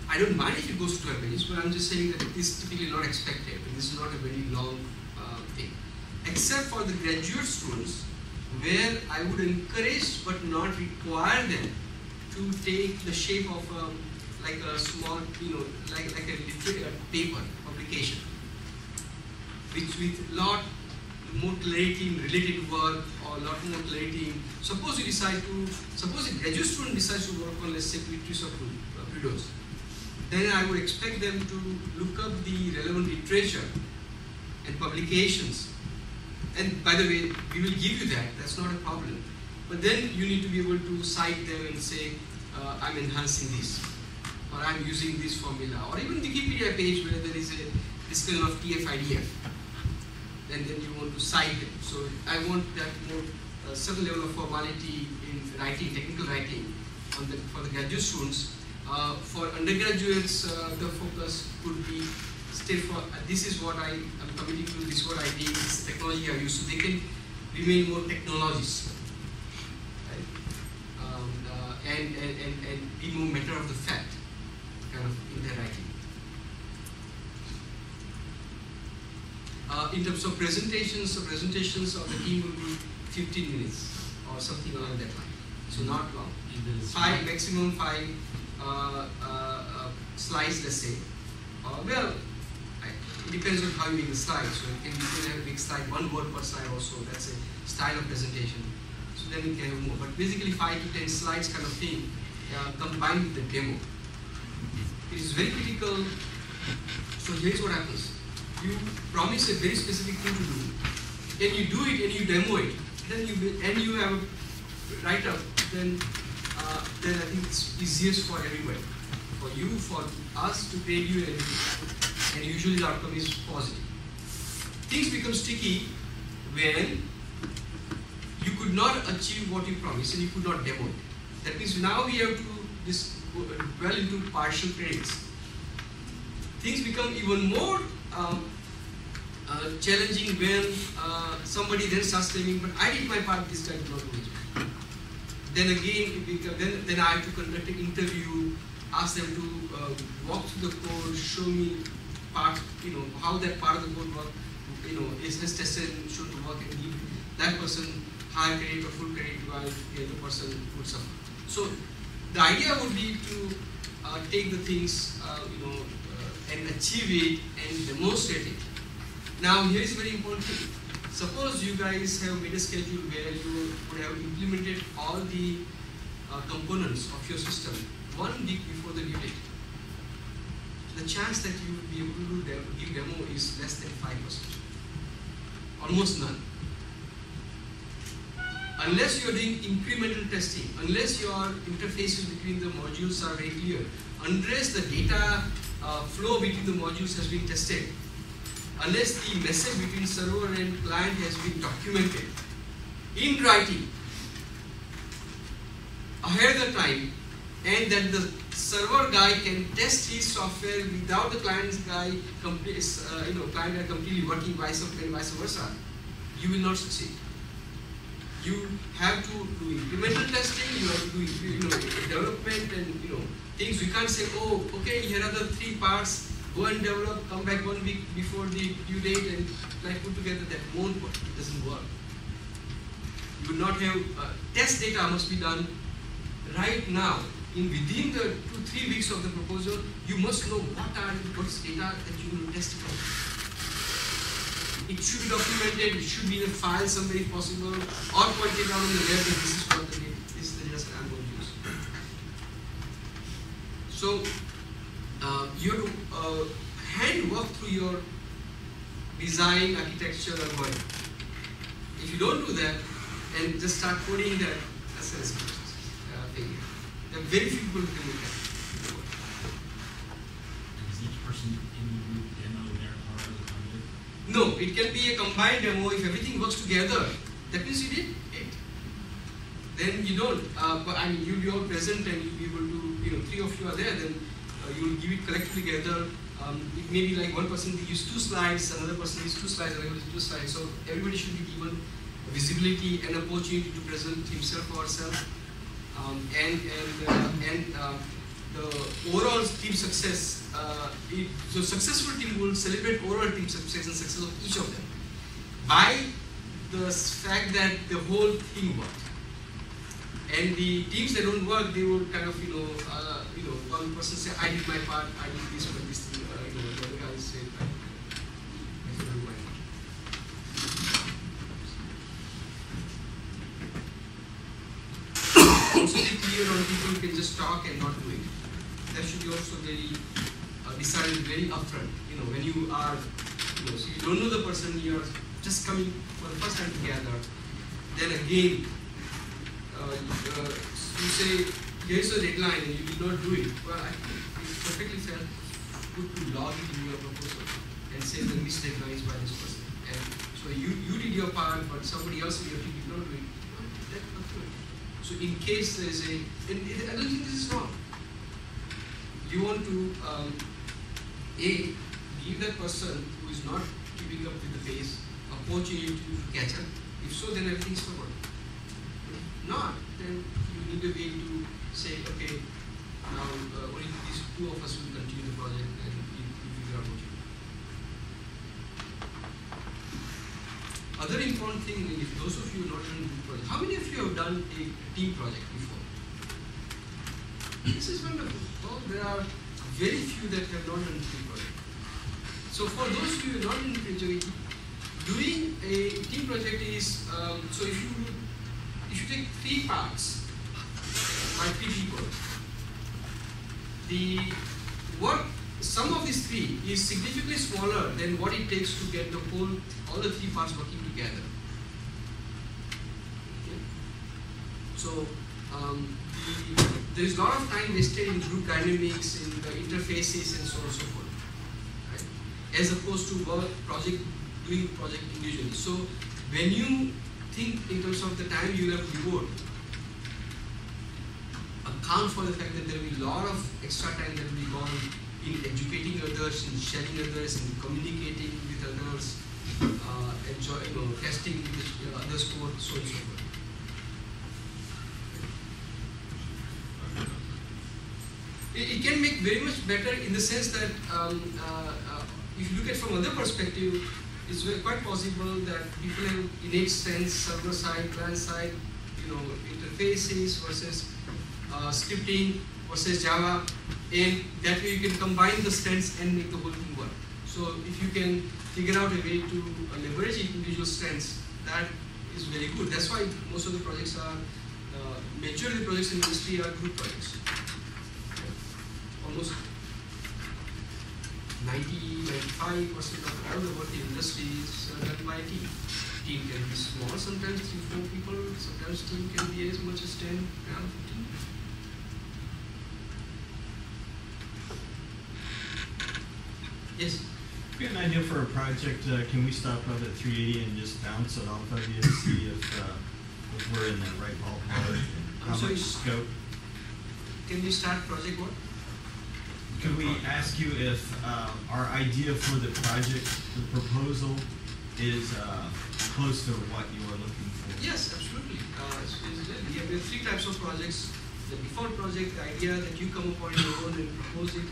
I don't mind if it goes to 12 pages, but I'm just saying that it is typically not expected. and This is not a very long uh, thing. Except for the graduate students, where I would encourage but not require them to take the shape of um, like a small, you know, like, like a literary paper publication, which with lot more clarity in related work or a lot more clarity suppose you decide to, suppose a graduate student decides to work on, let's say, Beatrice of Prideaux, then I would expect them to look up the relevant literature and publications. And by the way, we will give you that, that's not a problem. But then you need to be able to cite them and say, uh, I'm enhancing this, or I'm using this formula, or even Wikipedia page where there is a discussion of TF-IDF and then you want to cite them. So I want that more uh, certain level of formality in writing, technical writing, the, for the graduate students. Uh, for undergraduates, uh, the focus could be still for uh, this is what I am committing to, this is what I did, this is technology I use, so they can remain more technologists. Right? Um, uh, and and, and, and, and be more matter of the fact kind of in their writing. Uh, in terms of presentations, so presentations of the team will be 15 minutes or something along that line. So not long. Five, maximum five uh, uh, uh, slides, let's say. Uh, well, I, it depends on how you make the slide. So you can, you can have a big slide, one word per slide also. That's a style of presentation. So then you can have more. But basically, five to ten slides kind of thing uh, combined with the demo. It is very critical. So here's what happens. You promise a very specific thing to do, and you do it and you demo it. Then you will- and you have a write up. Then uh, then I think it's easiest for everyone, for you, for us to pay you and. And usually the outcome is positive. Things become sticky when you could not achieve what you promised and you could not demo it. That means now we have to this well into partial credits. Things become even more um, uh, challenging when uh, somebody then starts claiming, but I did my part, this guy did not. Then again, then, then I have to conduct an interview, ask them to uh, walk through the code, show me part, you know, how that part of the code work, you know, is, this tested and to work and give that person high credit or full credit while the other person would suffer. So the idea would be to uh, take the things, uh, you know, and achieve it and demonstrate it. Now here is very important thing. Suppose you guys have made a schedule where you would have implemented all the uh, components of your system one week before the due date. The chance that you will be able to do give demo is less than five percent, almost none. Unless you are doing incremental testing, unless your interfaces between the modules are very clear, unless the data uh, flow between the modules has been tested, unless the message between server and client has been documented in writing ahead of the time, and that the server guy can test his software without the client's guy, complete, uh, you know, client guy completely working vice versa, and vice versa, you will not succeed. You have to do incremental testing, you have to do you know, development and you know things. We can't say, oh, okay, here are the three parts, go and develop, come back one week before the due date and like put together that won't work. It doesn't work. You will not have uh, test data must be done right now. In within the two three weeks of the proposal, you must know what are the what's data that you will test from. It should be documented. It should be in a file somewhere if possible, or pointed out on the web that this is what the this is the data set I'm going to use. So uh, you have to uh, hand work through your design, architecture, or. If you don't do that and just start coding that, that's a uh, failure. There are very few people who can do that. Is each person in the group demo their part of the project? No, it can be a combined demo if everything works together. That means you did it. Then you don't. Uh, but I mean, you'll be all present and you'll be able to, you know, three of you are there, then uh, you'll give it collectively together. Um, it may be like one person use two slides, another person use two slides, another use two slides. So everybody should be given visibility and opportunity to present himself or herself. Um, and and uh, and uh, the overall team success. Uh, it, so successful team will celebrate overall team success and success of each of them by the fact that the whole thing worked. And the teams that don't work, they will kind of you know uh, you know one person say I did my part, I did this, but this thing, uh, you know the other guy say I, I didn't my part. also be clear on people who can just talk and not do it. That should be also very uh, decided very upfront. You know, when you are, you know, so you don't know the person, you are just coming for the first time together. Then again, you say, here's a deadline and you did not do it. Well, I think it's perfectly fair, good to log it in your proposal and say the deadline is by this person. And so you, you did your part, but somebody else in your team did not do it. So in case there is a, and I don't think this is wrong. You want to, um, A, give that person who is not keeping up with the pace a opportunity to catch up. If so, then everything's covered. Not, then you need to say, okay, now uh, only these two of us will continue the project and you, you figure out what you do. Other important thing, if those of you not done group project, how many of you have done a team project before? This is wonderful. Well, there are very few that have not done team project. So for those of you not team project, doing a team project is um, so if you if three parts by three people, the work some of these three is significantly smaller than what it takes to get the whole all the three parts working together. Okay? So um, the, there is a lot of time wasted in group dynamics, in the interfaces, and so on and so forth, right? As opposed to work project doing project individually. So when you think in terms of the time you have to devote, account for the fact that there will be a lot of extra time that will be gone in educating others, in sharing others, in communicating with others, uh, enjoy, you know, testing with others' so and so forth. It, it can make very much better in the sense that um, uh, uh, if you look at from other perspective, it's very, quite possible that people have innate sense, server side, client side, you know, interfaces versus uh, scripting versus Java, and that way you can combine the strengths and make the whole thing work. So if you can figure out a way to uh, leverage individual strengths, that is very good. That's why most of the projects are, uh, majority projects in industry are group projects. Almost 90, 95 percent of all the work in industry is done by a team. Team can be small, sometimes three, four people, sometimes team can be as much as 10, 12, 15. Yes. If we have an idea for a project, uh, can we stop out at three eighty and just bounce it off of you to see if, uh, if we're in the right ballpark? and How much scope? Can we start project what? Could we ask you if, uh, our idea for the project, the proposal is, uh, close to what you are looking for? Yes, absolutely. Uh, it's- it's- we have we have three types of projects. The default project, the idea that you come upon your own and propose it,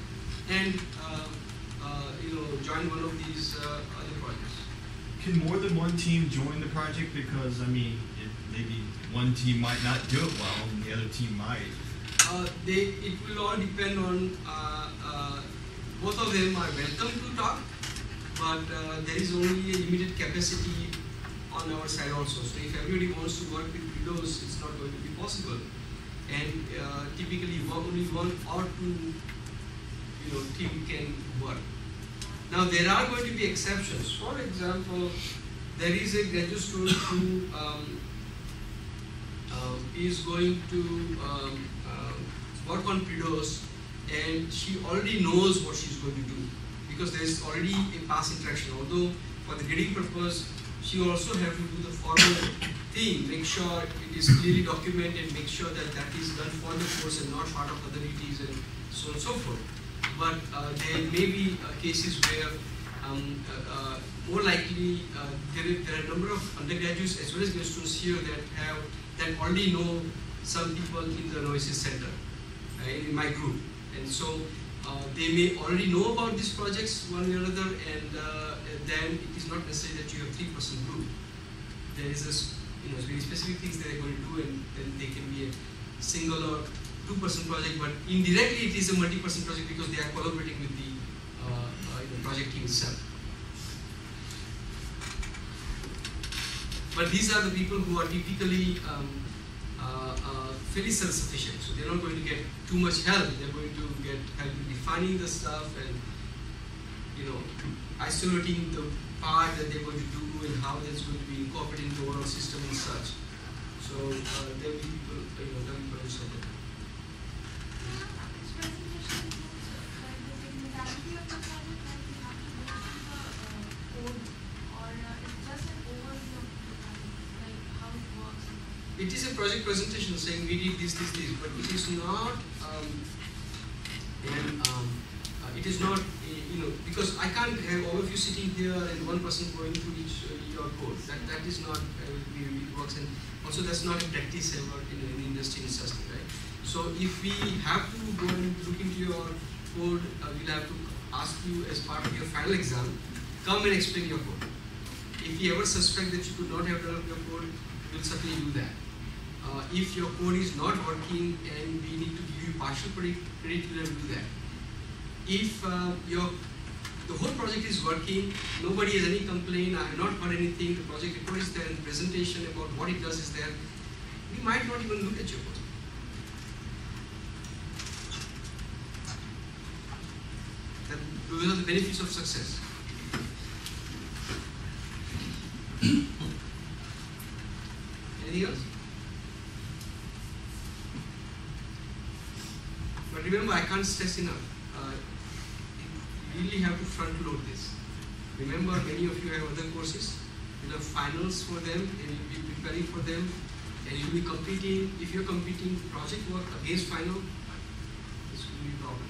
and uh, uh, you know join one of these uh, other projects. Can more than one team join the project? Because, I mean, it, maybe one team might not do it well and the other team might. Uh, they, it will all depend on, uh, uh, both of them are welcome to talk, but uh, there is only a limited capacity on our side also. So if everybody wants to work with Windows, it's not going to be possible. And uh, typically only one or two, you know, team can work. Now there are going to be exceptions. For example, there is a graduate student who um, um, is going to um, um, work on PREDOSE and she already knows what she's going to do because there is already a past interaction. Although for the grading purpose, she also have to do the formal thing, make sure it is clearly documented, make sure that that is done for the course and not part of other duties and so on and so forth. But uh, there may be uh, cases where um, uh, uh, more likely uh, there, are- a number of undergraduates as well as students here that have that already know some people in the Kno.e.sis Center in my group, and so uh, they may already know about these projects one way or another, and uh, then it is not necessary that you have three person group. There is a you know very specific things they're going to do, and then they can be a single or two person project, but indirectly it is a multi person project because they are collaborating with the uh, project team itself. But these are the people who are typically um, uh, uh, fairly self-sufficient, so they're not going to get too much help. They're going to get help in defining the stuff and you know isolating the part that they're going to do and how that's going to be incorporated into the overall system and such. So uh, there will be people, you know, It is a project presentation saying we did this, this, this, but it is not, um, and, um, uh, it is not, you know, because I can't have all of you sitting here and one person going through each, uh, your code. That, that is not, uh, it works, and also that's not a practice ever in, in industry in such right? So if we have to go and look into your code, uh, we'll have to ask you as part of your final exam, come and explain your code. If we ever suspect that you could not have developed your code, we'll certainly do that. Uh, if your code is not working and we need to give you partial we'll do that. If uh, your the whole project is working, nobody has any complaint, I have not heard anything, the project report is there, the presentation about what it does is there, we might not even look at your code. That those are the benefits of success. Anything else? But remember, I can't stress enough. Uh, you really have to front load this. Remember, many of you have other courses. You have finals for them, and you'll be preparing for them, and you'll be competing. If you're competing project work against final, this will be a problem.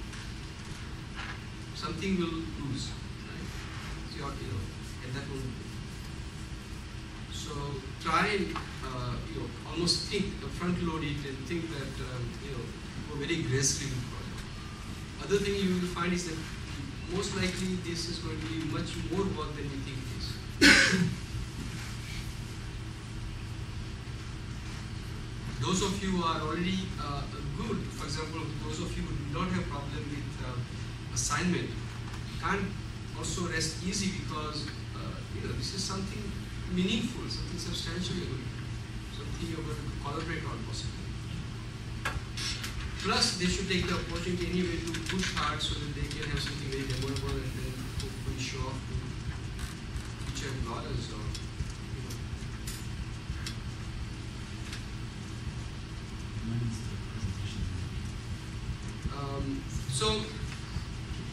Something will lose, right? So you, you know, and that will. So try and uh, you know almost think front load it and think that um, you know very project. Other thing you will find is that most likely this is going to be much more work than you think it is. those of you who are already uh, good, for example, those of you who do not have problem with uh, assignment, can't also rest easy because uh, you know this is something meaningful, something substantial you're going to do, something you're going to collaborate on possibly. Plus, they should take the opportunity anyway to push hard so that they can have something very memorable and then hopefully show off to future employers or you know, When's the presentation? Um, so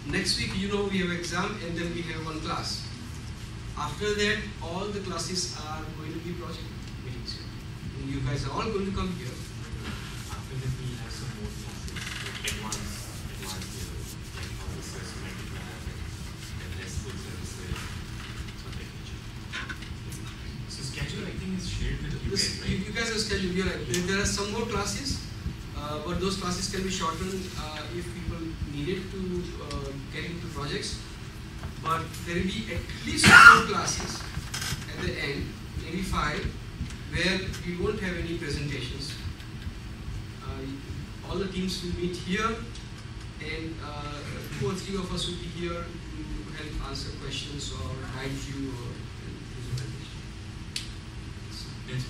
next week, you know, we have exam and then we have one class. After that, all the classes are going to be project meetings. And you guys are all going to come here. After that, we have some more classes, like advanced, advanced levels, like how the systematic management and RESTful services, so of that nature. So schedule, I think, is shared with you This, guys, you, right? you guys are scheduled. You're right. There, are some more classes, uh, but those classes can be shortened uh, if people needed to uh, get into projects. But there will be at least four classes at the end, maybe five, where we won't have any presentations. Uh, all the teams will meet here, and uh, two or three of us will be here to help answer questions or guide you or visualization. So let's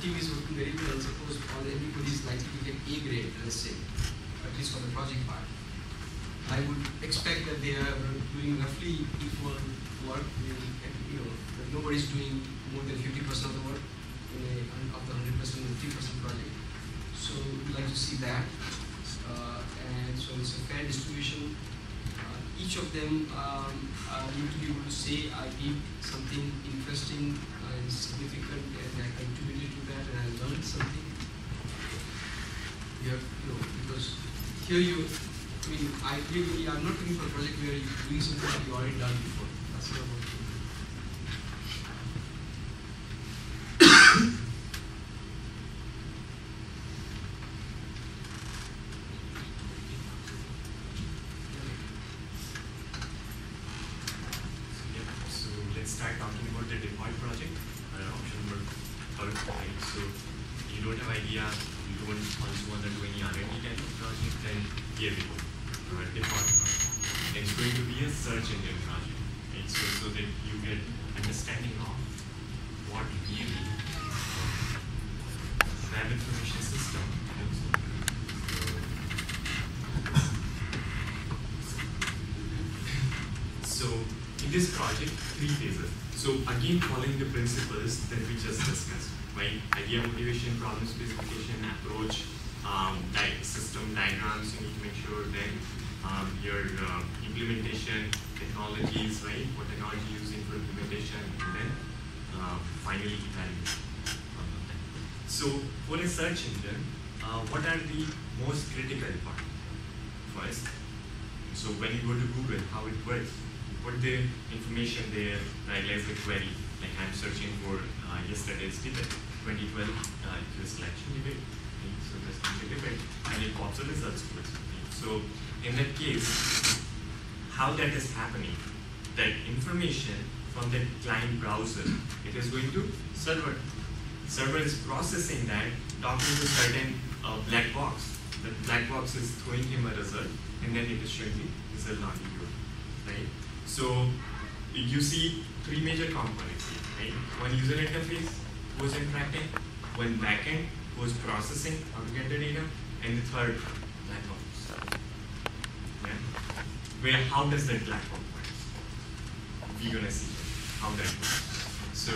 team is working very well, suppose all everybody is likely to get A grade, let's say, at least for the project part. I would expect that they are doing roughly equal work, maybe, you know, that nobody's doing more than fifty percent of the work in a, of the hundred percent, fifty percent project. So we'd like to see that. Uh, and so it's a fair distribution. Each of them um, uh, to be able to say, I did something interesting and significant and I contributed to that and I learned something. You know, because here you, I mean, I really, I'm not looking for a project where you're doing something that you already done before. That's I'm looking for. Yeah, so let's start talking about the deploy project, uh, option number third, right? So you don't have idea, you don't also want to do any R&D type of project, then here we go, uh, deploy project. And It's going to be a search engine project, right? So, so that you get understanding of what really web information system looks like. So in this project, three phases. So again, following the principles that we just discussed, My Idea, motivation, problem specification, approach, um, di- system diagrams. You need to make sure then um, your uh, implementation technologies, right? What technology you're using for implementation, and then uh, finally evaluation. So for a search engine, uh, what are the most critical part? First, so when you go to Google, how it works, you put the information there, right, like the query, like I'm searching for yesterday's debate, 2012 uh, US election debate, so presidential debate, and it pops the results to it. right. So in that case, how that is happening, that information from the client browser, it is going to server. Server is processing that, talking to certain uh, black box. The black box is throwing him a result, and then it is showing the result on board, right? So you see three major components One user interface is interacting, one backend is processing how get the data, and the third black box. Yeah. Where how does that black box work? We're gonna see how that works. So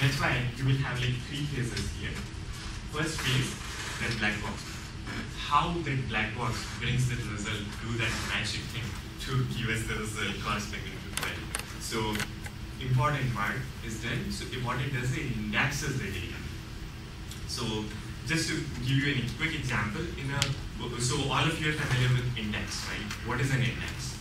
that's why you will have like three phases here. First phase, that black box. How that black box brings the result, do that magic thing to give us the result corresponding to query. So important part is then, so it does, it indexes the data. So just to give you a quick example, in a so all of you are familiar with index, right? What is an index?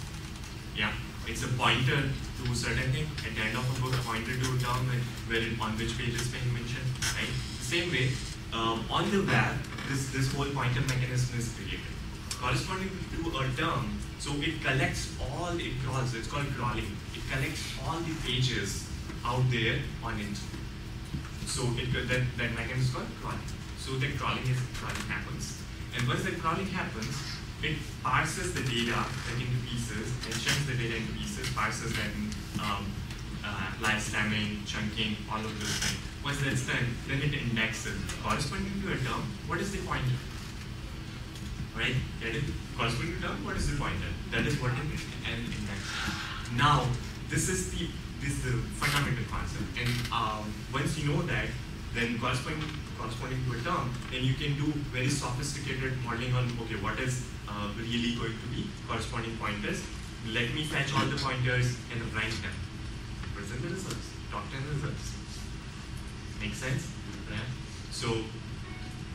Yeah, it's a pointer to a certain thing. At the end of a book, a pointer to a term where it, on which page is being mentioned, right? Same way, um, on the web, this, this whole pointer mechanism is created. Corresponding to a term, so it collects all, it crawls, it's called crawling. Collects all the pages out there on it. So it, that, that mechanism is called crawling. So the crawling is crawling happens. And once the crawling happens, it parses the data like into pieces and chunks the data into pieces, parses that um, uh, live stemming, chunking, all of those things. Once that's done, then it indexes corresponding to a term. What is the pointer? Right? Get it? Corresponding to a term, what is the pointer? That is what it and index. Now, this is the this is the fundamental concept. And um, once you know that, then corresponding corresponding to a term, then you can do very sophisticated modeling on okay, what is uh, really going to be corresponding pointers. Let me fetch all the pointers and rank them. Present the results. Top 10 results. Make sense? Yeah. So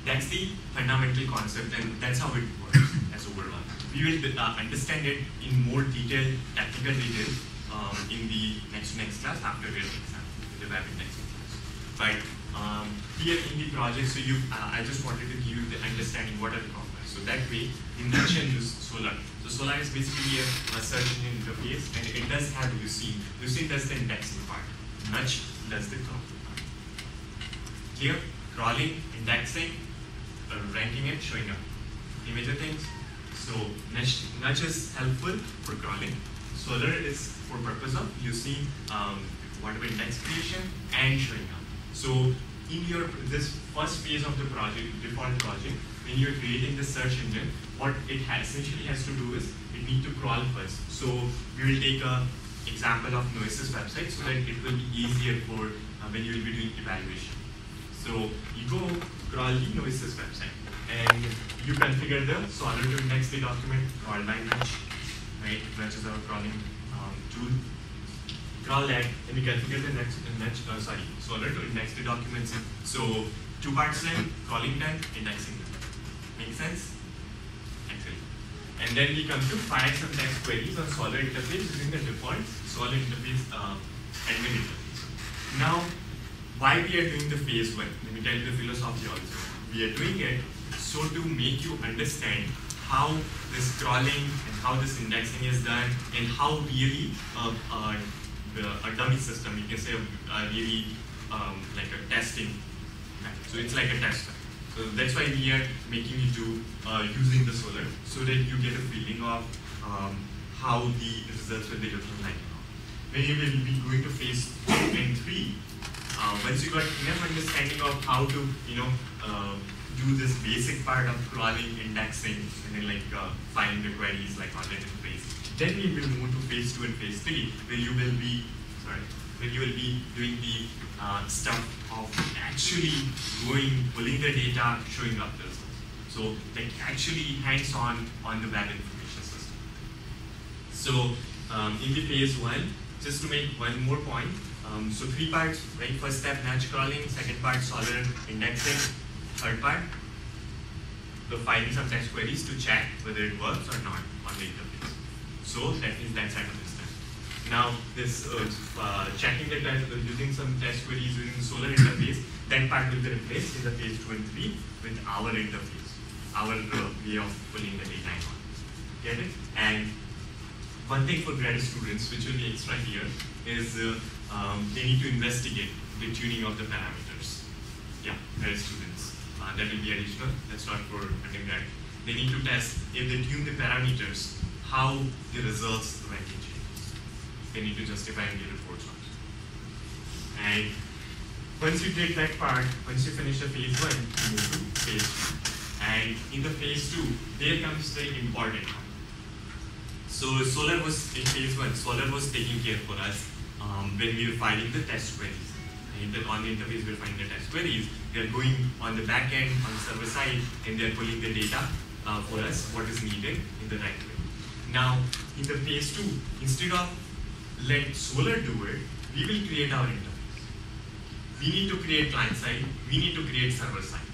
that's the fundamental concept, and that's how it works as overall. We will uh, understand it in more detail, technical detail, um, in the next next class after the exam, the indexing class. But um, here in the project, so you, uh, I just wanted to give you the understanding what are the components. So that way, in nutshell, use Solr. So Solr is basically a, a search engine interface, and it does have Lucene. Lucene does the indexing part. Nutch does the crawling part. Clear? Crawling, indexing, uh, ranking it, showing up. The major things. So Nutch, Nutch is helpful for crawling. Solr is for purpose of using um, whatever index creation, and showing up. So in your this first phase of the project, default project, when you're creating the search engine, what it has, essentially has to do is it need to crawl first. So we will take a example of Kno.e.sis website so that it will be easier for uh, when you will be doing evaluation. So you go crawl the website and you configure the Solr to index the document called by Nutch is our crawling um, tool. Crawl that and we configure the next, Nutch, uh, sorry, Solr to index the documents. So two parts done, crawling done, indexing done. Make sense? And then we come to fire some text queries on Solr interface using the default Solr interface uh, admin interface. Now, why we are doing the phase one? Let me tell you the philosophy also. We are doing it so to make you understand how this crawling and how this indexing is done and how really uh, uh, the, a dummy system, you can say uh, really um, like a testing. So it's like a tester. So that's why we are making you do uh, using the Solr so that you get a feeling of um, how the results will be looking like. When you will be going to phase two and three, uh, once you got enough understanding of how to, you know, uh, do this basic part of crawling, indexing, and then like uh, find the queries like on the interface, then we will move to phase two and phase three, where you will be, sorry, where you will be doing the uh, stuff of actually going, pulling the data, showing up the results. So like actually hands-on on the web information system. So um, in the phase one, just to make one more point, um, so three parts, right? First step, Nutch crawling. Second part, Solr indexing. Third part, the finding some text queries to check whether it works or not on the interface. So that is that side of the step. Now, this uh, uh, checking the test, uh, using some test queries using the Solr interface, that part will be replaced in the phase two and three with our interface, our uh, way of pulling the data in. Get it? And one thing for grad students, which will be extra here, is uh, um, they need to investigate the tuning of the parameters. Yeah, grad students. That will be additional. That's not for undergrad. They need to test if they tune the parameters, how the results ranking changes. They need to justify in the reports also. And once you take that part, once you finish the phase one, you move to phase two. And in the phase two, there comes the important one. So Solr was in phase one, Solr was taking care for us um, when we were filing the test queries. On the interface, we're finding the test queries. They're going on the back end, on the server side, and they're pulling the data uh, for us, what is needed in the right way. Now, in the phase two, instead of let Solr do it, we will create our interface. We need to create client side, we need to create server side,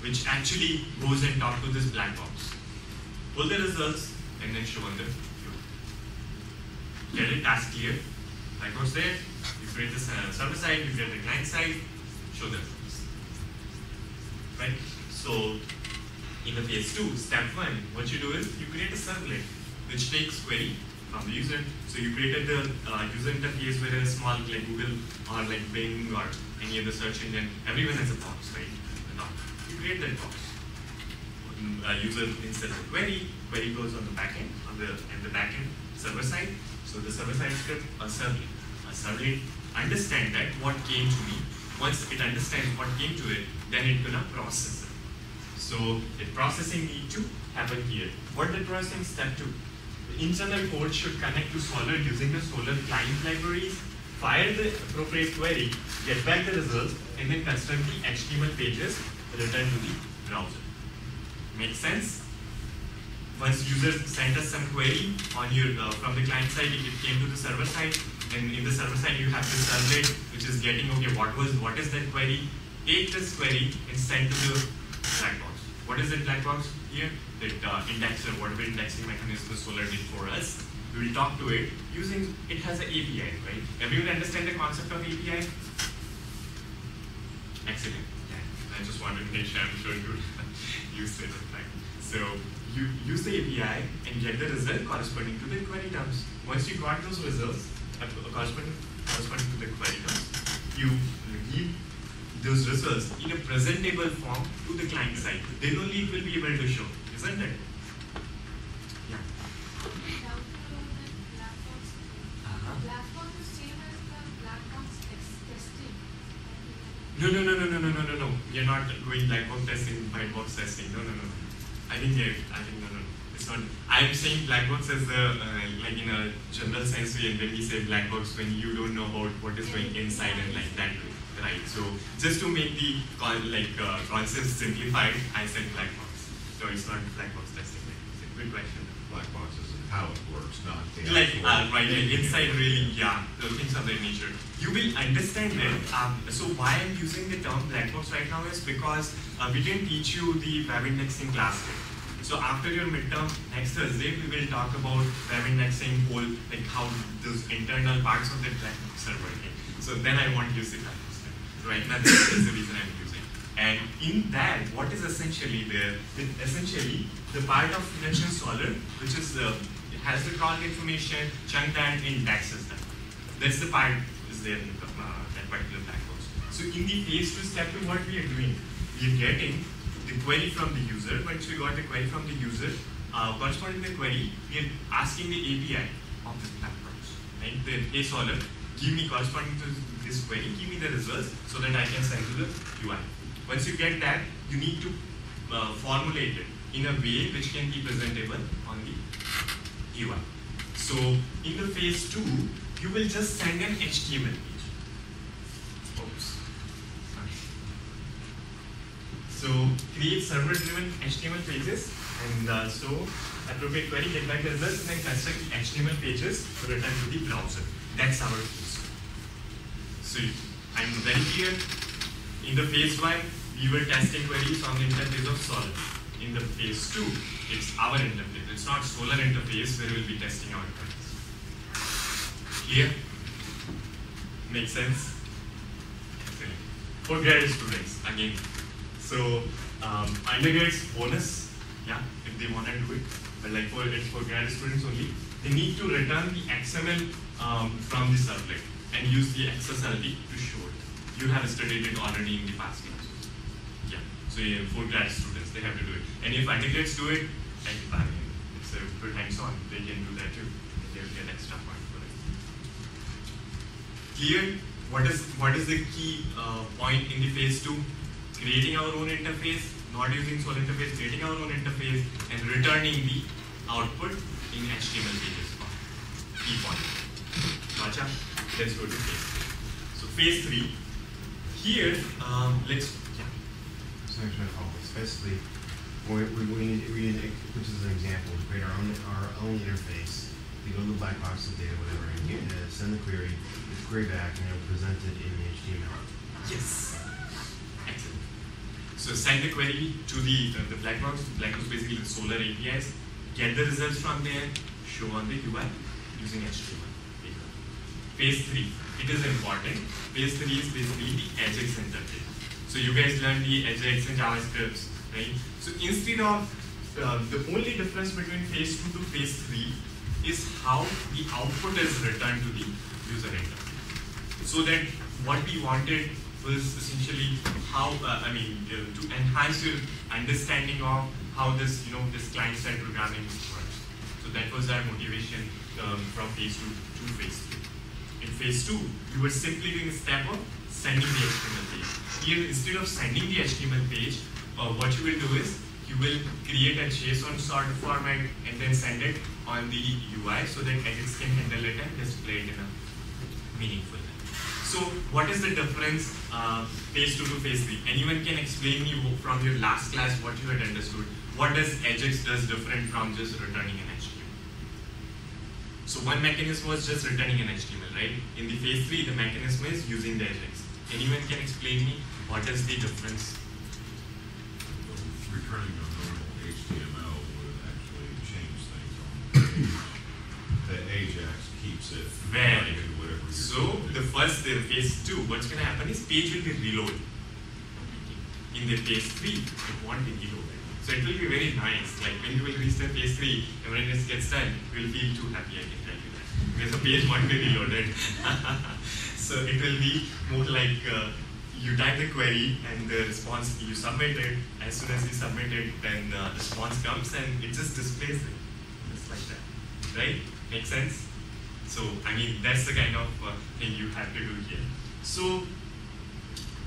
which actually goes and talk to this black box. Pull the results and then show on the view. Get it task clear. Like I was you create the ser- server side, you create the client side, show them. Right? So in the phase two, step one, what you do is you create a servlet which takes query from the user. So you created the uh, user interface with a small like Google or like Bing or any other search engine. Everyone has a box, right? No. You create that box. Uh, user instead of query, query goes on the backend, on the the backend server side. So the server side script, a servlet. A servlet understand that what came to me. Once it understands what came to it, then it gonna process it. So the processing need to happen here. What the processing step two? The internal code should connect to Solr using the Solr client libraries, fire the appropriate query, get back the results, and then construct the HTML pages, return to the browser. Make sense? Once user sent us some query on your uh, from the client side, it came to the server side, and in the server side you have the servlet which is getting okay what was what is that query? Take this query and send to the black box. What is that black box here? That uh, indexer, whatever indexing mechanism the Solr did for us. We will talk to it using it has an API, right? Everyone understand the concept of API? Excellent. I just wanted to make sure I'm sure you use it. Right? So you use the API and get the result corresponding to the query terms. Once you got those results uh, corresponding, corresponding to the query terms, you give those results in a presentable form to the client side. Then only it will be able to show, isn't it? Yeah. No, no, no, no, no, no, no, no, no. We are not doing black box testing, white box testing. No, no, no. I think yeah, I think no, no, no. It's not. I'm saying black box as the uh, like in a general sense way, and when we say black box, when you don't know about what is going inside and like that, right? So just to make the con- like uh, concept simplified, I said black box. So it's not black box testing. It's a good question. Black boxes and how it works, not the like uh, right like inside really yeah the things of that nature you will understand it um, so why i'm using the term black box right now is because uh, we didn't teach you the web indexing class yet. So after your midterm next thursday we will talk about web indexing whole like how those internal parts of the box are working so then i want to use the black box so right now this is the reason i'm using and in that, what is essentially there? It essentially the part of financial Solr, which is uh, it has the cron information, chunk that, indexes that. That's the part is there in the, uh, that particular black box. So in the phase two step what we are doing, we are getting query from the user. Once we got the query from the user, uh, corresponding the query, we are asking the API of the box. Right? The hey Solr, give me corresponding to this query, give me the results so that I can send to the UI. Once you get that, you need to uh, formulate it in a way which can be presentable on the UI. So in the phase two, you will just send an HTML page. Oops. Sorry. So create server-driven HTML pages, and uh, so appropriate query, get back the results, and then construct HTML pages to return to the browser. That's our phase. So I'm very clear. In the phase one, we were testing queries on the interface of Solr. In the phase two, it's our interface. It's not Solr interface where we'll be testing our queries. Clear? Make sense? Graduate students, again. So, um, undergrads bonus, yeah, if they want to do it. But like for it's for grad students only, they need to return the XML um, from the servlet and use the XSLT to show it. You have studied it already in the past classes. Yeah. So yeah, for grad students, they have to do it. And if undergrads do it, like I mean, it's a good hands-on. They can do that too. They'll get extra point for it. Clear? What is what is the key uh, point in the phase two? Creating our own interface, not using Solr interface, creating our own interface, and returning the output in HTML pages. Key point. Gotcha? Let's go to phase three. So phase three. Here, um, let's yeah. So I'm trying to follow this. Basically, we, we, we, need, we need, which is an example, to create our own our own interface. We go to the black box of data, whatever, and get, uh, send the query, get the query back, and then present it in the HTML. Yes. So send the query to the, the, the black box. Black box basically the Solr APIs. Get the results from there. Show on the UI using HTML. Phase three. It is important. Phase three is basically the Ajax interface. So you guys learned the Ajax and JavaScript, right? So instead of uh, the only difference between phase two to phase three is how the output is returned to the user interface. So that what we wanted was essentially how uh, I mean to enhance your understanding of how this you know this client-side programming works. So that was our motivation um, from phase two to phase three. In phase two, you were simply doing a step of sending the HTML page. Here, instead of sending the HTML page, uh, what you will do is you will create a JSON sort of format and then send it on the UI so that edits can handle it and display it in a meaningful. So, what is the difference uh, phase two to phase three? Anyone can explain me from your last class what you had understood? What does Ajax does different from just returning an HTML? So one mechanism was just returning an HTML, right? In the phase three, the mechanism is using the Ajax. Anyone can explain me what is the difference? Returning a normal HTML would actually change things on the page. The Ajax keeps it Very running and whatever you're So the first, the phase two, what's going to happen is page will be reloaded. In the phase three, it won't be reloaded. So it will be very nice. Like when you will reach the phase three, and when it gets done, you will feel too happy. I can tell you that because the page won't be reloaded. so it will be more like uh, you type the query and the response you submit it. As soon as you submit it, then the response comes and it just displays it, just like that. Right? Make sense? So, I mean, that's the kind of uh, thing you have to do here. So,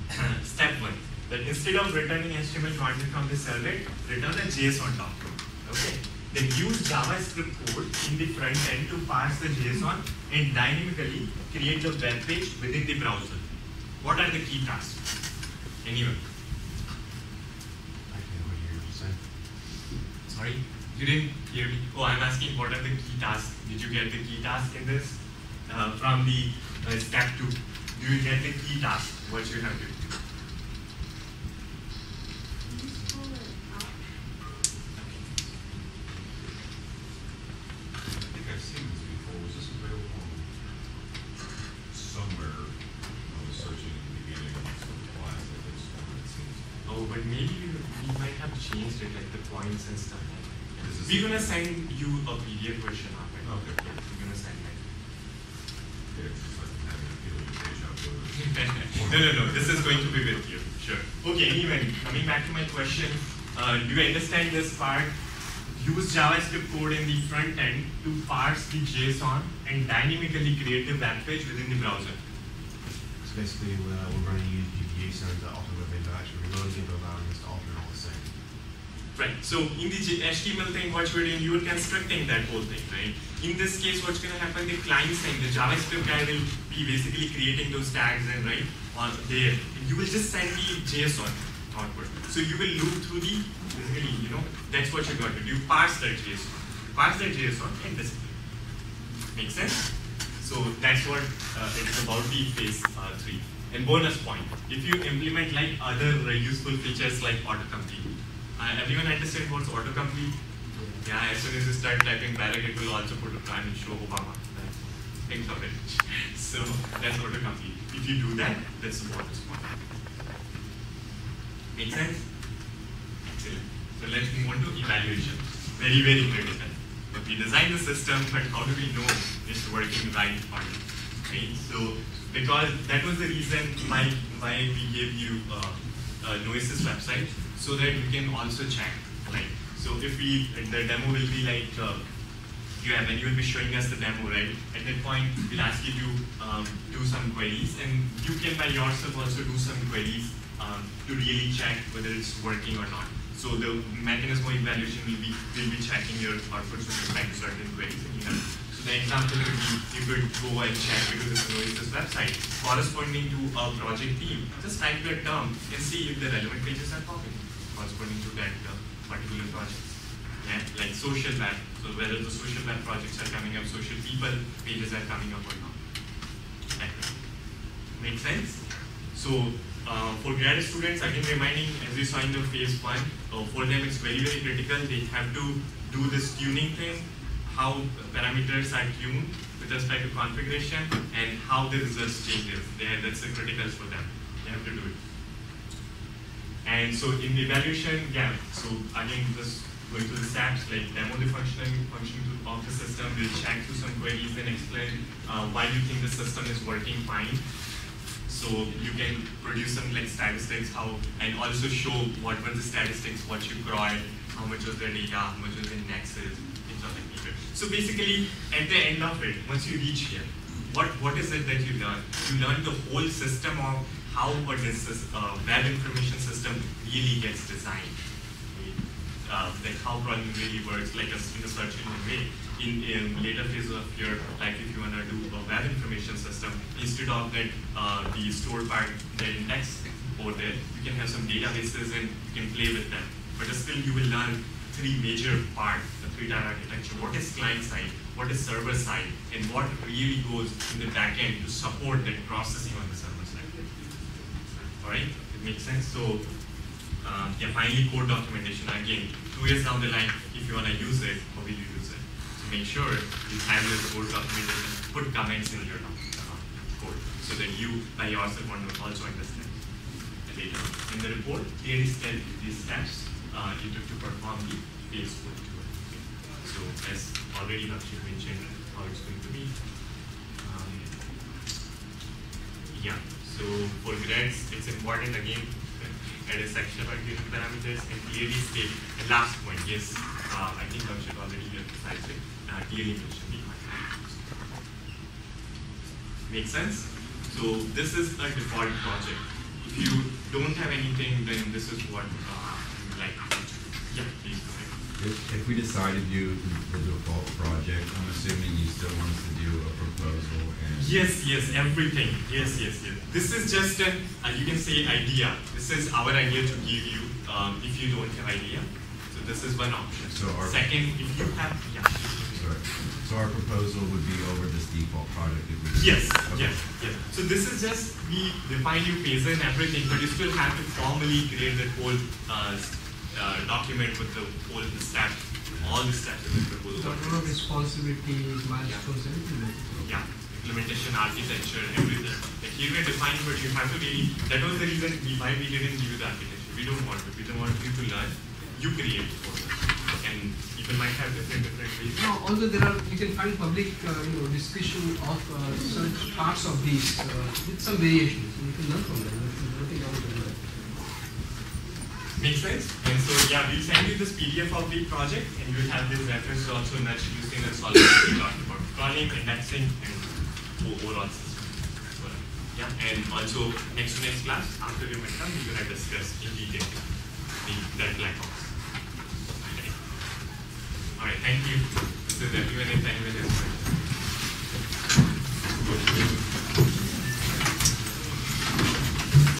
step one, that instead of returning HTML content from the servlet, return a JSON document. Okay. Then use JavaScript code in the front end to parse the JSON and dynamically create the web page within the browser. What are the key tasks? Anyone? I can't what you're saying. Sorry, you didn't me. Oh, I'm asking what are the key tasks? Did you get the key task in this? Uh, from the uh, step two, do you get the key task? What you have to do? I think I've seen this before, was this available somewhere? I was searching in the beginning of some class, I think somewhere it seems. Oh, but maybe we, we might have changed it, like the points and stuff. Is this- We're gonna send you PDF version of. Okay. Yeah, we're gonna send it. Yeah, it's just like having a feeling of no, no, no. This is going to be with you. Sure. Okay. Anyway, coming back to my question, uh, do you understand this part? Use JavaScript code in the front end to parse the JSON and dynamically create the web page within the browser. So basically, uh, we're going to use JSON to alter web page, actually reloading it, but to alter Right. So in the HTML thing, what you're doing, you're constructing that whole thing, right? In this case, what's going to happen? The client side, the JavaScript guy will be basically creating those tags and right on there. And you will just send the JSON output. So you will loop through the basically, you know, that's what you got to do. You parse that JSON, parse that JSON, and display. Make sense? So that's what uh, it is about the phase uh, three. And bonus point, if you implement like other uh, useful features like autocomplete, uh, everyone understand what's autocomplete? Yeah, as soon as you start typing Barack, it will also put a and show Obama. Right? Think of it. So that's autocomplete. If you do that, that's the bonus point. Make sense? Excellent. So let's move on to evaluation. Very, very critical. But we design the system, but how do we know it's working right or not? Right? So because that was the reason why why we gave you uh, uh, Kno.e.sis website so that we can also check. Right? So if we the demo will be like uh, you have and you will be showing us the demo, right? At that point, we'll ask you to um, do some queries, and you can by yourself also do some queries um, to really check whether it's working or not. So the mechanism of evaluation will be will be checking your outputs with respect to certain queries, and you have. So the example could be you could go and check because it's an Kno.e.sis website corresponding to a project team. Just type that term and see if the relevant pages are popping corresponding to that uh, particular project. Yeah, like social map. So whether the social map projects are coming up, social people pages are coming up or not. Way. Make sense? So uh, for grad students, again reminding, as we saw in the phase one, uh, for them it's very very critical. They have to do this tuning thing, how parameters are tuned with respect to configuration, and how the results changes. That's the criticals for them. They have to do it. And so in the evaluation, yeah, so again, just going to the steps, like demo the functioning function of the system, we'll check through some queries and explain uh, why you think the system is working fine. So you can produce some like statistics, how and also show what were the statistics, what you crawled, how much was the data, how much was the indexes, things of that nature. So basically, at the end of it, once you reach here, what what is it that you learn? You learn the whole system of how a uh, web information system really gets designed. Uh, like how crawling really works, like a, in a search engine way. In, in later phases of your, like if you want to do a web information system, instead of that uh, the store part, the index over there, you can have some databases and you can play with them. But still you will learn three major parts, the three tier architecture. What is client side? What is server side? And what really goes in the back end to support that processing on the server Alright, it makes sense. So um, yeah, finally code documentation. Again, two years down the line, if you want to use it, how will you use it? So make sure you have your code documentation, put comments in your uh, code so that you by yourself want to also understand later. In the report, clearly tell you these steps uh, you took to perform the phase. So as already Lakshmi mentioned how it's going to be. Um, yeah, so for grants, it's important again add a section about given parameters and clearly state the last point. Yes, uh, I think I should already emphasize it. Uh, clearly mention the. Make sense? So this is a default project. if you don't have anything, then this is what uh, we would like to do. Yeah, please go ahead. If, if we decide to do the default project, I'm assuming you still want us to do a proposal and. Yes, yes, everything. Yes, yes, yes. This is just a, uh, you can say idea. This is our idea to give you um, if you don't have idea. So this is one option. So our- Second, if you have, yeah. Sorry. So our proposal would be over this default project if we. Yes, Okay. yes, yes. So this is just, we define you phase and everything, but you still have to formally create the whole uh, uh, document with the whole step, all the steps in the proposal. The of responsibilities, milestones, everything. Yeah, implementation, architecture, everything. Like here we're defining, but you have to really, that was the reason we, why we didn't the architecture. We don't want to, we don't want you to learn, you create for us. And people might have different, different ways. Now, although there are, you can find public, uh, you know, discussion of uh, such parts of these uh, with some variations. You can learn from them. Nothing that. Makes sense? And so yeah, we'll send you this PDF of the project and you'll have this reference also in Nutch using the Solr we talked about. Crawling, indexing, and overall system. Right. Yeah, and also next to next class, after your midterm, we're gonna discuss in detail the, that black box. Okay. Alright, thank you. This is everyone and thank you